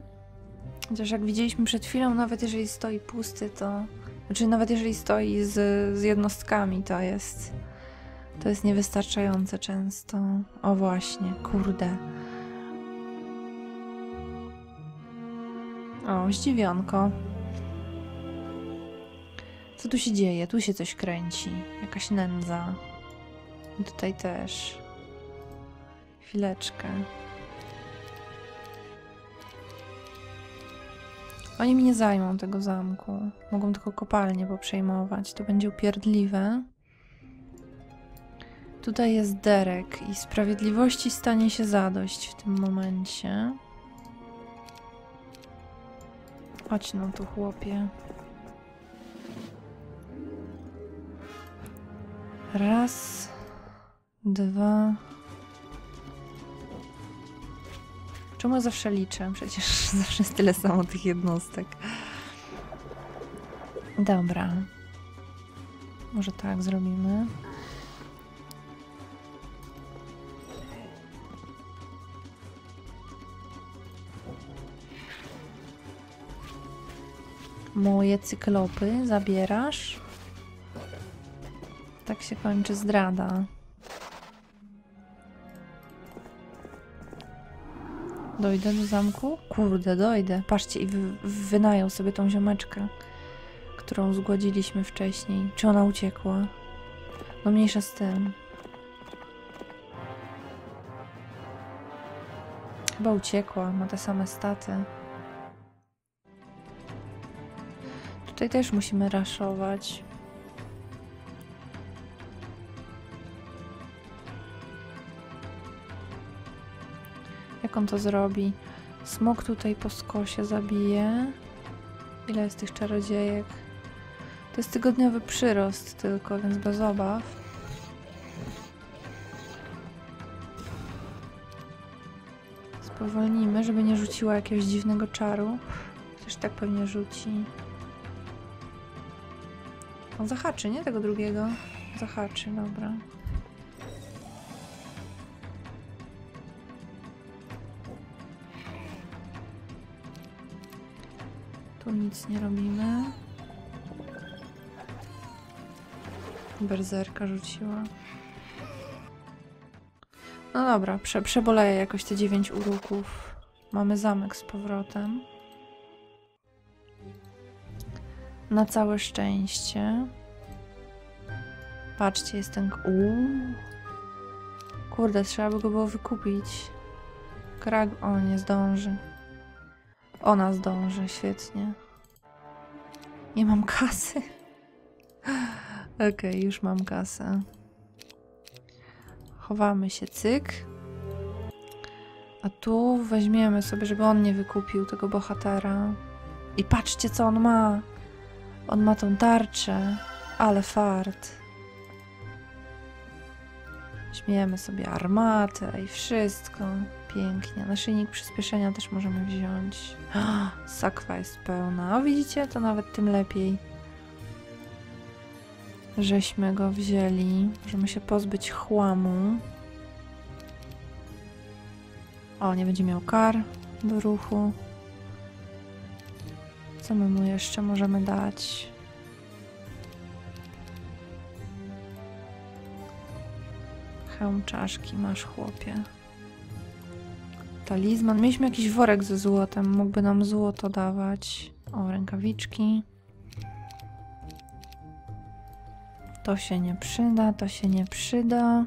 Chociaż jak widzieliśmy przed chwilą, nawet jeżeli stoi pusty, to... Znaczy nawet jeżeli stoi z, z jednostkami, to jest... To jest niewystarczające często. O właśnie, kurde. O, zdziwionko. Co tu się dzieje? Tu się coś kręci. Jakaś nędza. I tutaj też. Chwileczkę. Oni mi nie zajmą tego zamku. Mogą tylko kopalnię poprzejmować. To będzie upierdliwe. Tutaj jest Derek i sprawiedliwości stanie się zadość w tym momencie. Chodź no tu, chłopie. Raz, dwa. Czemu ja zawsze liczę? Przecież zawsze jest tyle samo tych jednostek. Dobra. Może tak zrobimy. Moje cyklopy zabierasz? Tak się kończy zdrada. Dojdę do zamku? Kurde, dojdę. Patrzcie, i wy wynajął sobie tą ziomeczkę, którą zgładziliśmy wcześniej. Czy ona uciekła? No mniejsza z tym. Chyba uciekła, ma te same staty. Tutaj też musimy raszować. Jak on to zrobi? Smok tutaj po skosie zabije. Ile jest tych czarodziejek? To jest tygodniowy przyrost tylko, więc bez obaw. Spowolnimy, żeby nie rzuciła jakiegoś dziwnego czaru. Chociaż tak pewnie rzuci. On zahaczy, nie? Tego drugiego. Zahaczy, dobra. Tu nic nie robimy. Berzerka rzuciła. No dobra, prze przeboleję jakoś te 9 uruków. Mamy zamek z powrotem. Na całe szczęście. Patrzcie, jest ten... Uuu. Kurde, trzeba by go było wykupić. Krag... O, nie zdąży. Ona zdąży, świetnie. Nie mam kasy. Okej, okay, już mam kasę. Chowamy się, cyk. A tu weźmiemy sobie, żeby on nie wykupił tego bohatera. I patrzcie, co on ma. On ma tą tarczę. Ale fart. Śmiejemy sobie armatę i wszystko. Pięknie. Naszyjnik przyspieszenia też możemy wziąć. Sakwa jest pełna. O, widzicie? To nawet tym lepiej. Żeśmy go wzięli. Możemy się pozbyć chłamu. O, nie będzie miał kar do ruchu. Co my mu jeszcze możemy dać? Hełm czaszki masz, chłopie. Talizman. Mieliśmy jakiś worek ze złotem. Mógłby nam złoto dawać. O, rękawiczki. To się nie przyda, to się nie przyda.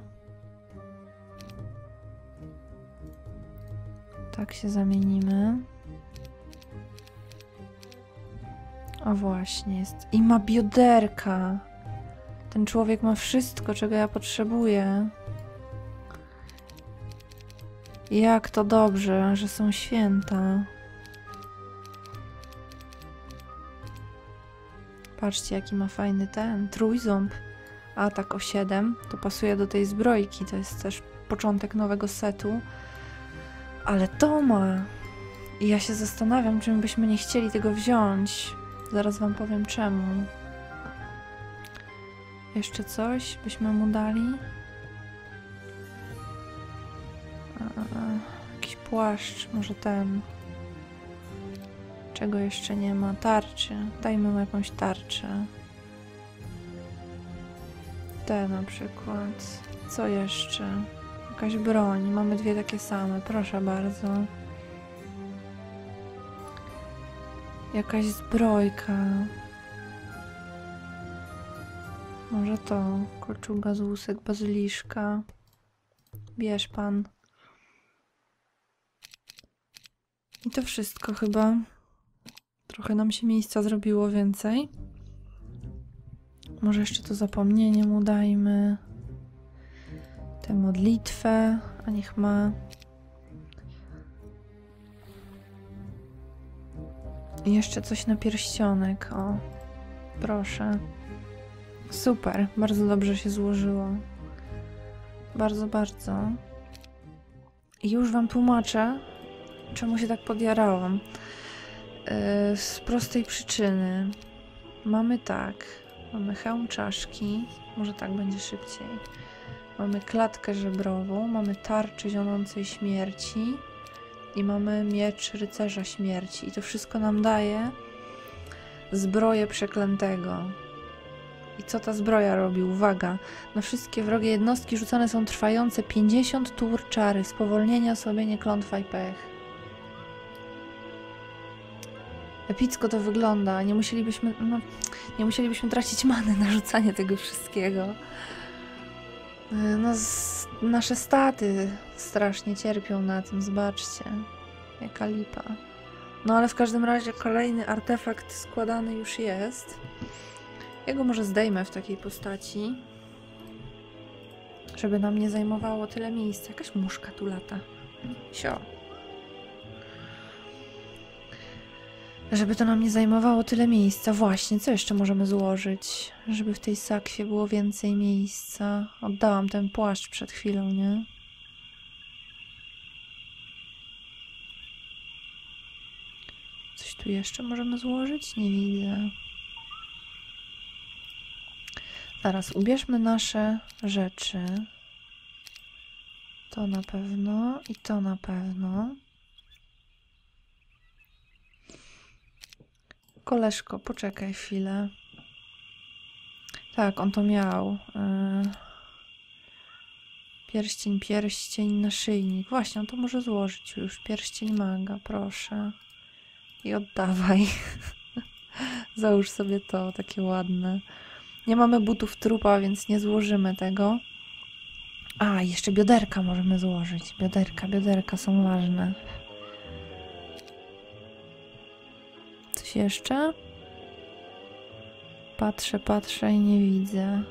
Tak się zamienimy. O właśnie, jest. I ma bioderka. Ten człowiek ma wszystko, czego ja potrzebuję. Jak to dobrze, że są święta. Patrzcie, jaki ma fajny ten trójząb. Atak o 7. To pasuje do tej zbrojki. To jest też początek nowego setu. Ale to ma. I ja się zastanawiam, czy byśmy nie chcieli tego wziąć. Zaraz wam powiem czemu. Jeszcze coś byśmy mu dali? Płaszcz, może ten. Czego jeszcze nie ma? Tarczy. Dajmy mu jakąś tarczę. Te na przykład. Co jeszcze? Jakaś broń. Mamy dwie takie same. Proszę bardzo. Jakaś zbrojka. Może to. Koczuga z łusek bazyliszka. Bierz pan. I to wszystko chyba. Trochę nam się miejsca zrobiło więcej. Może jeszcze to zapomnienie mu dajmy. Tę modlitwę, a niech ma. I jeszcze coś na pierścionek, o. Proszę. Super, bardzo dobrze się złożyło. Bardzo, bardzo. I już wam tłumaczę, czemu się tak podjarałam. E, z prostej przyczyny. Mamy tak, mamy hełm czaszki, może tak będzie szybciej. Mamy klatkę żebrową, mamy tarczę zionącej śmierci i mamy miecz rycerza śmierci. I to wszystko nam daje zbroję przeklętego. I co ta zbroja robi? Uwaga! Na wszystkie wrogie jednostki rzucane są trwające 50 tur czary, spowolnienia, osłabienie, klątwa i pech. Epicko to wygląda. Nie musielibyśmy, no, nie musielibyśmy tracić many na rzucanie tego wszystkiego. No, nasze staty strasznie cierpią na tym, zobaczcie. Jaka lipa. No ale w każdym razie kolejny artefakt składany już jest. Ja go może zdejmę w takiej postaci, żeby nam nie zajmowało tyle miejsca. Jakaś muszka tu lata. Sio. Żeby to nam nie zajmowało tyle miejsca. Właśnie, co jeszcze możemy złożyć? Żeby w tej sakwie było więcej miejsca. Oddałam ten płaszcz przed chwilą, nie? Coś tu jeszcze możemy złożyć? Nie widzę. Zaraz, ubierzmy nasze rzeczy. To na pewno i to na pewno. Koleżko, poczekaj chwilę. Tak, on to miał. E, pierścień, pierścień, naszyjnik. Właśnie, on to może złożyć już. Pierścień maga, proszę. I oddawaj. Załóż sobie to, takie ładne. Nie mamy butów trupa, więc nie złożymy tego. A, jeszcze bioderka możemy złożyć. Bioderka, bioderka są ważne. Jeszcze? Patrzę, patrzę i nie widzę.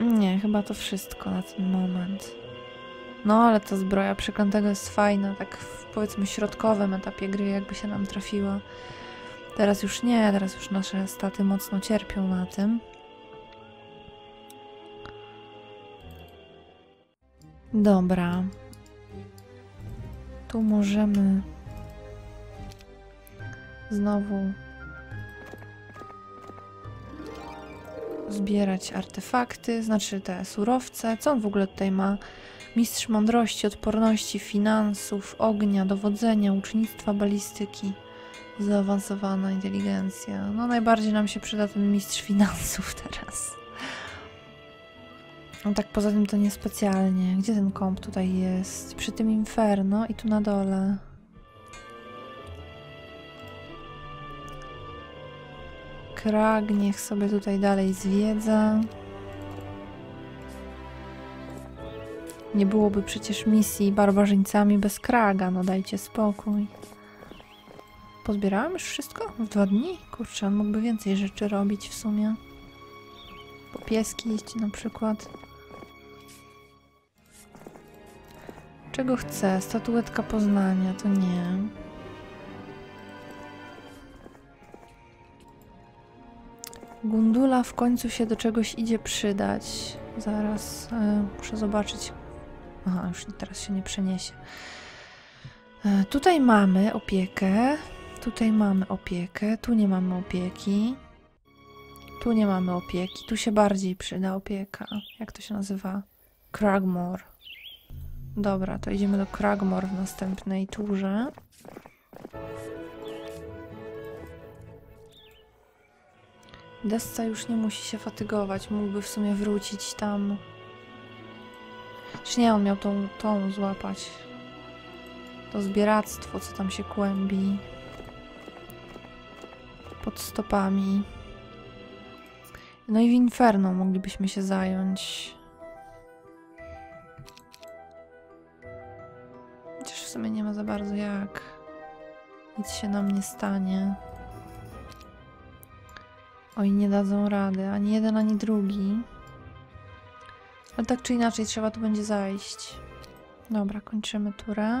Nie, chyba to wszystko na ten moment. No, ale ta zbroja przeklętego jest fajna, tak w powiedzmy środkowym etapie gry, jakby się nam trafiła. Teraz już nie, teraz już nasze staty mocno cierpią na tym. Dobra. Tu możemy znowu zbierać artefakty, znaczy te surowce. Co on w ogóle tutaj ma? Mistrz mądrości, odporności, finansów, ognia, dowodzenia, ucznictwa, balistyki. Zaawansowana inteligencja. No najbardziej nam się przyda ten mistrz finansów teraz. No tak poza tym to niespecjalnie. Gdzie ten komp tutaj jest? Przy tym inferno i tu na dole. Krag niech sobie tutaj dalej zwiedza. Nie byłoby przecież misji barbarzyńcami bez Kraga, no dajcie spokój. Pozbierałam już wszystko? W dwa dni? Kurczę, on mógłby więcej rzeczy robić w sumie. Po pieski iść na przykład. Czego chce? Statuetka Poznania, to nie. Gundula w końcu się do czegoś idzie przydać. Zaraz e, muszę zobaczyć. Aha, już teraz się nie przeniesie. E, tutaj mamy opiekę. Tutaj mamy opiekę. Tu nie mamy opieki. Tu nie mamy opieki. Tu się bardziej przyda opieka. Jak to się nazywa? Cragmore. Dobra, to idziemy do Cragmore w następnej turze. Desca już nie musi się fatygować. Mógłby w sumie wrócić tam. Czy nie, on miał tą, tą złapać. To zbieractwo, co tam się kłębi. Pod stopami. No i w Inferno moglibyśmy się zająć. Chociaż w sumie nie ma za bardzo jak. Nic się nam nie stanie. Oj, nie dadzą rady. Ani jeden, ani drugi. Ale tak czy inaczej trzeba tu będzie zajść. Dobra, kończymy turę.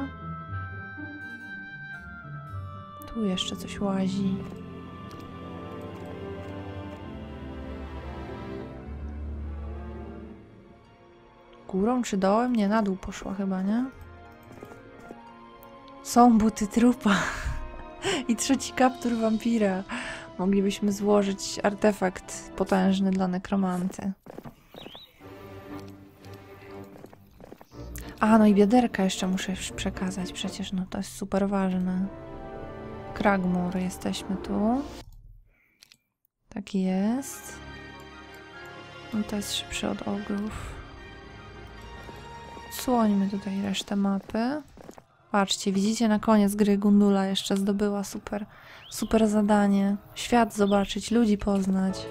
Tu jeszcze coś łazi. Górą czy dołem? Nie, na dół poszła chyba, nie? Są buty trupa. I trzeci kaptur wampira. Moglibyśmy złożyć artefakt potężny dla nekromanty. A, no i bioderka jeszcze muszę przekazać, przecież no to jest super ważne. Kragmur, jesteśmy tu. Tak jest. No to jest szybszy od ogrów. Słońmy tutaj resztę mapy. Patrzcie, widzicie na koniec gry Gundula jeszcze zdobyła super, super zadanie. Świat zobaczyć, ludzi poznać.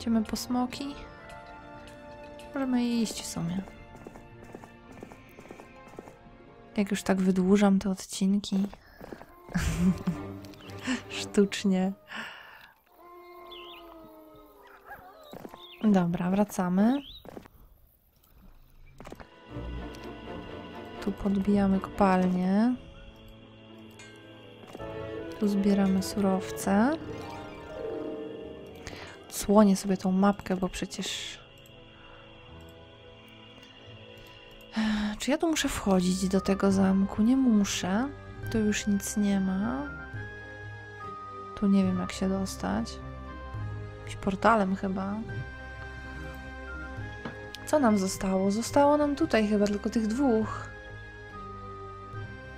Idziemy po smoki. Możemy iść w sumie. Jak już tak wydłużam te odcinki. Sztucznie. Dobra, wracamy. Tu podbijamy kopalnię. Tu zbieramy surowce. Słonię sobie tą mapkę, bo przecież... Czy ja tu muszę wchodzić do tego zamku? Nie muszę. Tu już nic nie ma. Tu nie wiem, jak się dostać. Jakimś portalem chyba. Co nam zostało? Zostało nam tutaj chyba tylko tych dwóch.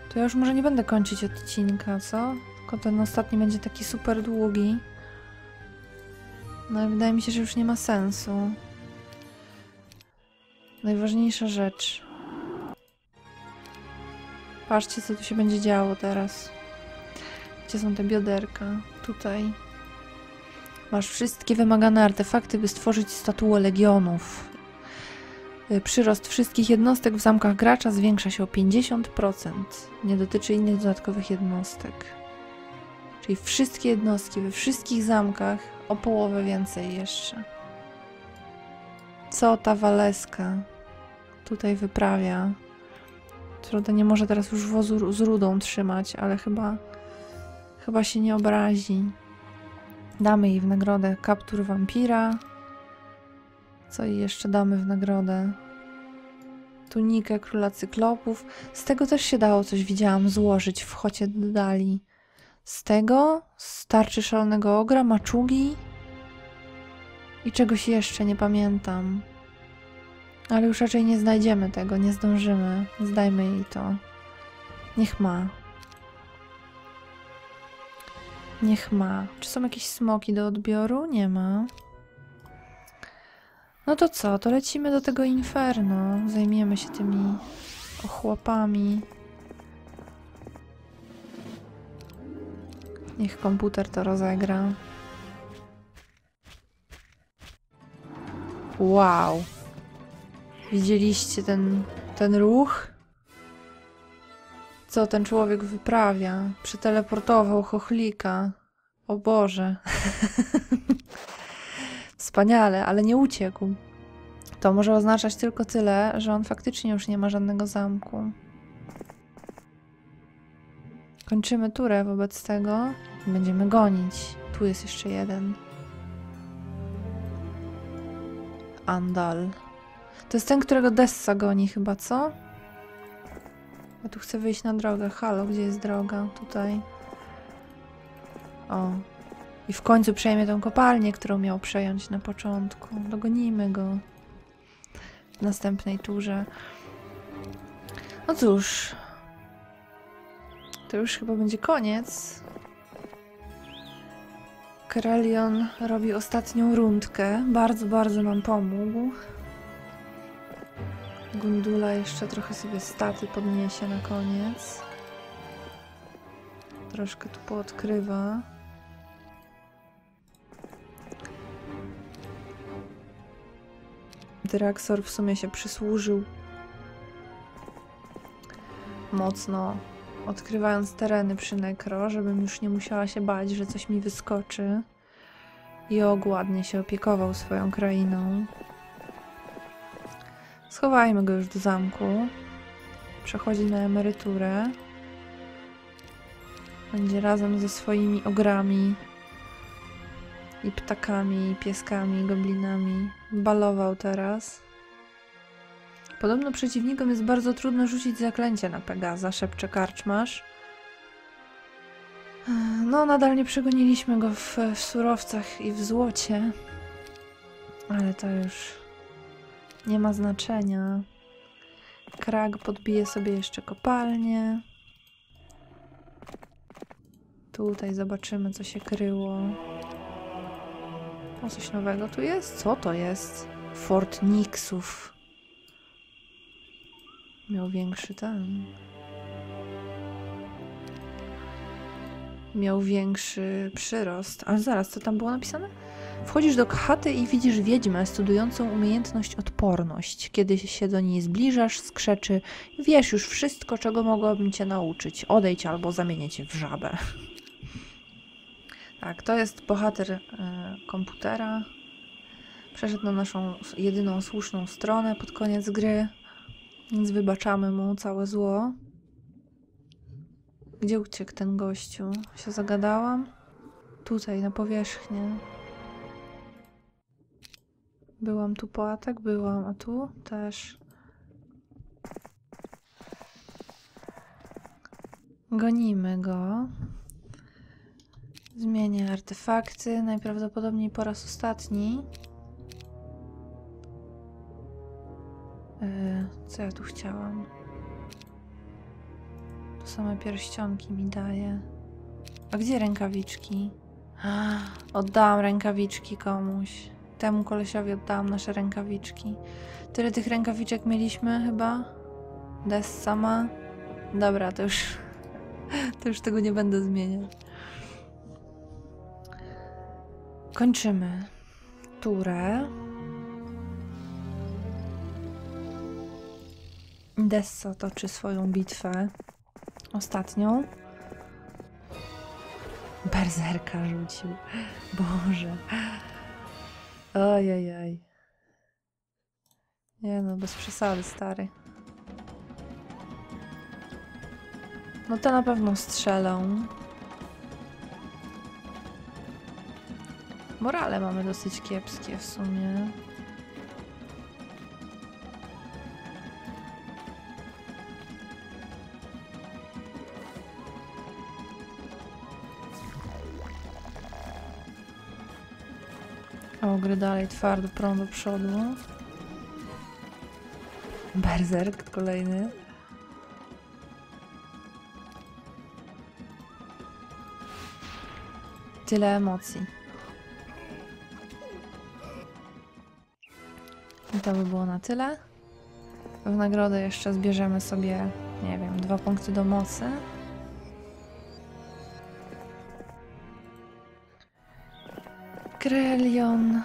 To ja już może nie będę kończyć odcinka, co? Tylko ten ostatni będzie taki super długi. No i wydaje mi się, że już nie ma sensu. Najważniejsza rzecz. Patrzcie, co tu się będzie działo teraz. Gdzie są te bioderka? Tutaj. Masz wszystkie wymagane artefakty, by stworzyć statuę legionów. Y, Przyrost wszystkich jednostek w zamkach gracza zwiększa się o 50%. Nie dotyczy innych dodatkowych jednostek. Czyli wszystkie jednostki we wszystkich zamkach o połowę więcej jeszcze. Co ta Waleska tutaj wyprawia? Truda nie może teraz już wozu z rudą trzymać, ale chyba chyba się nie obrazi. Damy jej w nagrodę kaptur wampira. Co jej jeszcze damy w nagrodę? Tunikę króla cyklopów. Z tego też się dało coś, widziałam, złożyć w chocie dodali. Z tego, z tarczy szalonego ogra, maczugi i czegoś jeszcze nie pamiętam. Ale już raczej nie znajdziemy tego, nie zdążymy. Zdajmy jej to. Niech ma. Niech ma. Czy są jakieś smoki do odbioru? Nie ma. No to co? To lecimy do tego inferno. Zajmiemy się tymi ochłapami. Niech komputer to rozegra. Wow. Widzieliście ten, ten ruch? Co ten człowiek wyprawia? Przeteleportował chochlika. O Boże. Wspaniale, ale nie uciekł. To może oznaczać tylko tyle, że on faktycznie już nie ma żadnego zamku. Kończymy turę wobec tego i będziemy gonić. Tu jest jeszcze jeden. Andal. To jest ten, którego Dessa goni chyba, co? Ja tu chcę wyjść na drogę. Halo, gdzie jest droga? Tutaj. O. I w końcu przejmie tą kopalnię, którą miał przejąć na początku. Dogonimy go. W następnej turze. No cóż. To już chyba będzie koniec. Krelion robi ostatnią rundkę. Bardzo, bardzo nam pomógł. Gundula jeszcze trochę sobie staty podniesie na koniec. Troszkę tu poodkrywa. Dyraxor w sumie się przysłużył mocno, odkrywając tereny przy Nekro, żebym już nie musiała się bać, że coś mi wyskoczy. I ogładnie się opiekował swoją krainą. Schowajmy go już do zamku. Przechodzi na emeryturę. Będzie razem ze swoimi ogrami i ptakami, i pieskami, i goblinami. Balował teraz. Podobno przeciwnikom jest bardzo trudno rzucić zaklęcie na Pegaza, szepcze karczmasz. No, nadal nie przegoniliśmy go w, w surowcach i w złocie. Ale to już nie ma znaczenia. Krag podbije sobie jeszcze kopalnię. Tutaj zobaczymy, co się kryło. O, coś nowego tu jest? Co to jest? Fort Nixów. Miał większy ten. Miał większy przyrost. Ale zaraz, co tam było napisane? Wchodzisz do chaty i widzisz wiedźmę studiującą umiejętność odporność. Kiedy się do niej zbliżasz, skrzeczy: Wiesz już wszystko, czego mogłabym cię nauczyć. Odejdź albo zamienię cię w żabę. Tak, to jest bohater e, komputera. Przeszedł na naszą jedyną słuszną stronę pod koniec gry, więc wybaczamy mu całe zło. Gdzie uciekł ten gościu? Się zagadałam? Tutaj, na powierzchnię. Byłam tu po atak? Byłam, a tu też. Gonimy go. Zmienię artefakty, najprawdopodobniej po raz ostatni. Yy, co ja tu chciałam? To same pierścionki mi daje. A gdzie rękawiczki? Oddałam rękawiczki komuś. Temu kolesiowi oddałam nasze rękawiczki. Tyle tych rękawiczek mieliśmy chyba. Des sama. Dobra, to już... To już tego nie będę zmieniać. Kończymy turę. Desso toczy swoją bitwę. Ostatnią. Berzerka rzucił. Boże. Ojej. Nie no, bez przesady, stary. No to na pewno strzelą. Morale mamy dosyć kiepskie w sumie. Ogry dalej twardo prą do przodu. Berserk kolejny. Tyle emocji. To by było na tyle. W nagrodę jeszcze zbierzemy sobie, nie wiem, dwa punkty do mocy. Grelion.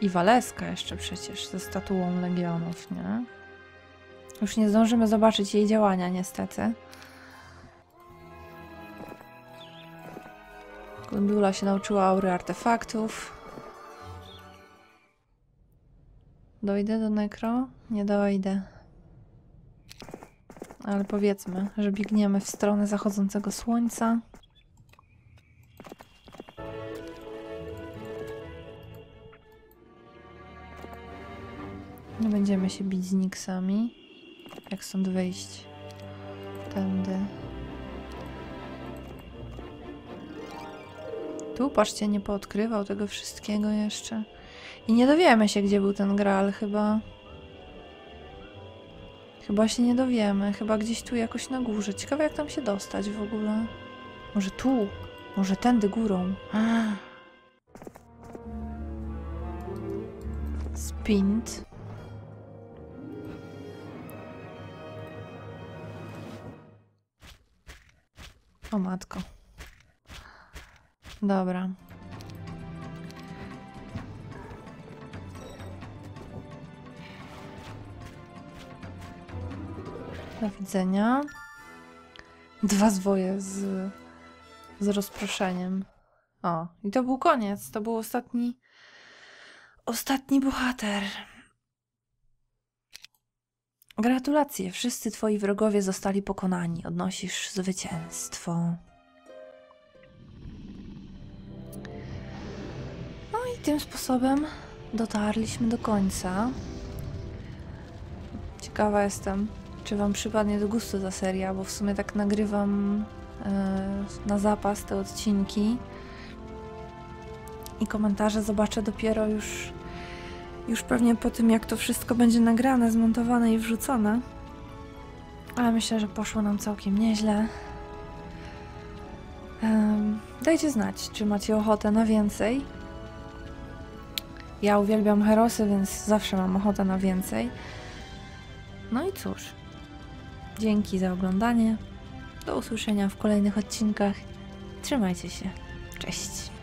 I Waleska jeszcze przecież ze statuą Legionów, nie? Już nie zdążymy zobaczyć jej działania, niestety. Gundula się nauczyła aury artefaktów. Dojdę do Nekro? Nie dojdę. Ale powiedzmy, że biegniemy w stronę zachodzącego słońca. Nie będziemy się bić z Nixami. Jak stąd wyjść? Tędy. Tu, patrzcie, nie poodkrywał tego wszystkiego jeszcze. I nie dowiemy się, gdzie był ten Graal, chyba. Chyba się nie dowiemy. Chyba gdzieś tu jakoś na górze. Ciekawe, jak tam się dostać w ogóle. Może tu? Może tędy górą? Spint. O matko. Dobra. Do widzenia. Dwa zwoje z, z rozproszeniem. O, i to był koniec. To był ostatni. Ostatni bohater. Gratulacje, wszyscy twoi wrogowie zostali pokonani. Odnosisz zwycięstwo. No i tym sposobem dotarliśmy do końca. Ciekawa jestem, czy Wam przypadnie do gustu ta seria, bo w sumie tak nagrywam e, na zapas te odcinki. I komentarze zobaczę dopiero już, już pewnie po tym, jak to wszystko będzie nagrane, zmontowane i wrzucone. Ale myślę, że poszło nam całkiem nieźle. Dajcie znać, czy macie ochotę na więcej. Ja uwielbiam herosy, więc zawsze mam ochotę na więcej. No i cóż. Dzięki za oglądanie. Do usłyszenia w kolejnych odcinkach. Trzymajcie się. Cześć.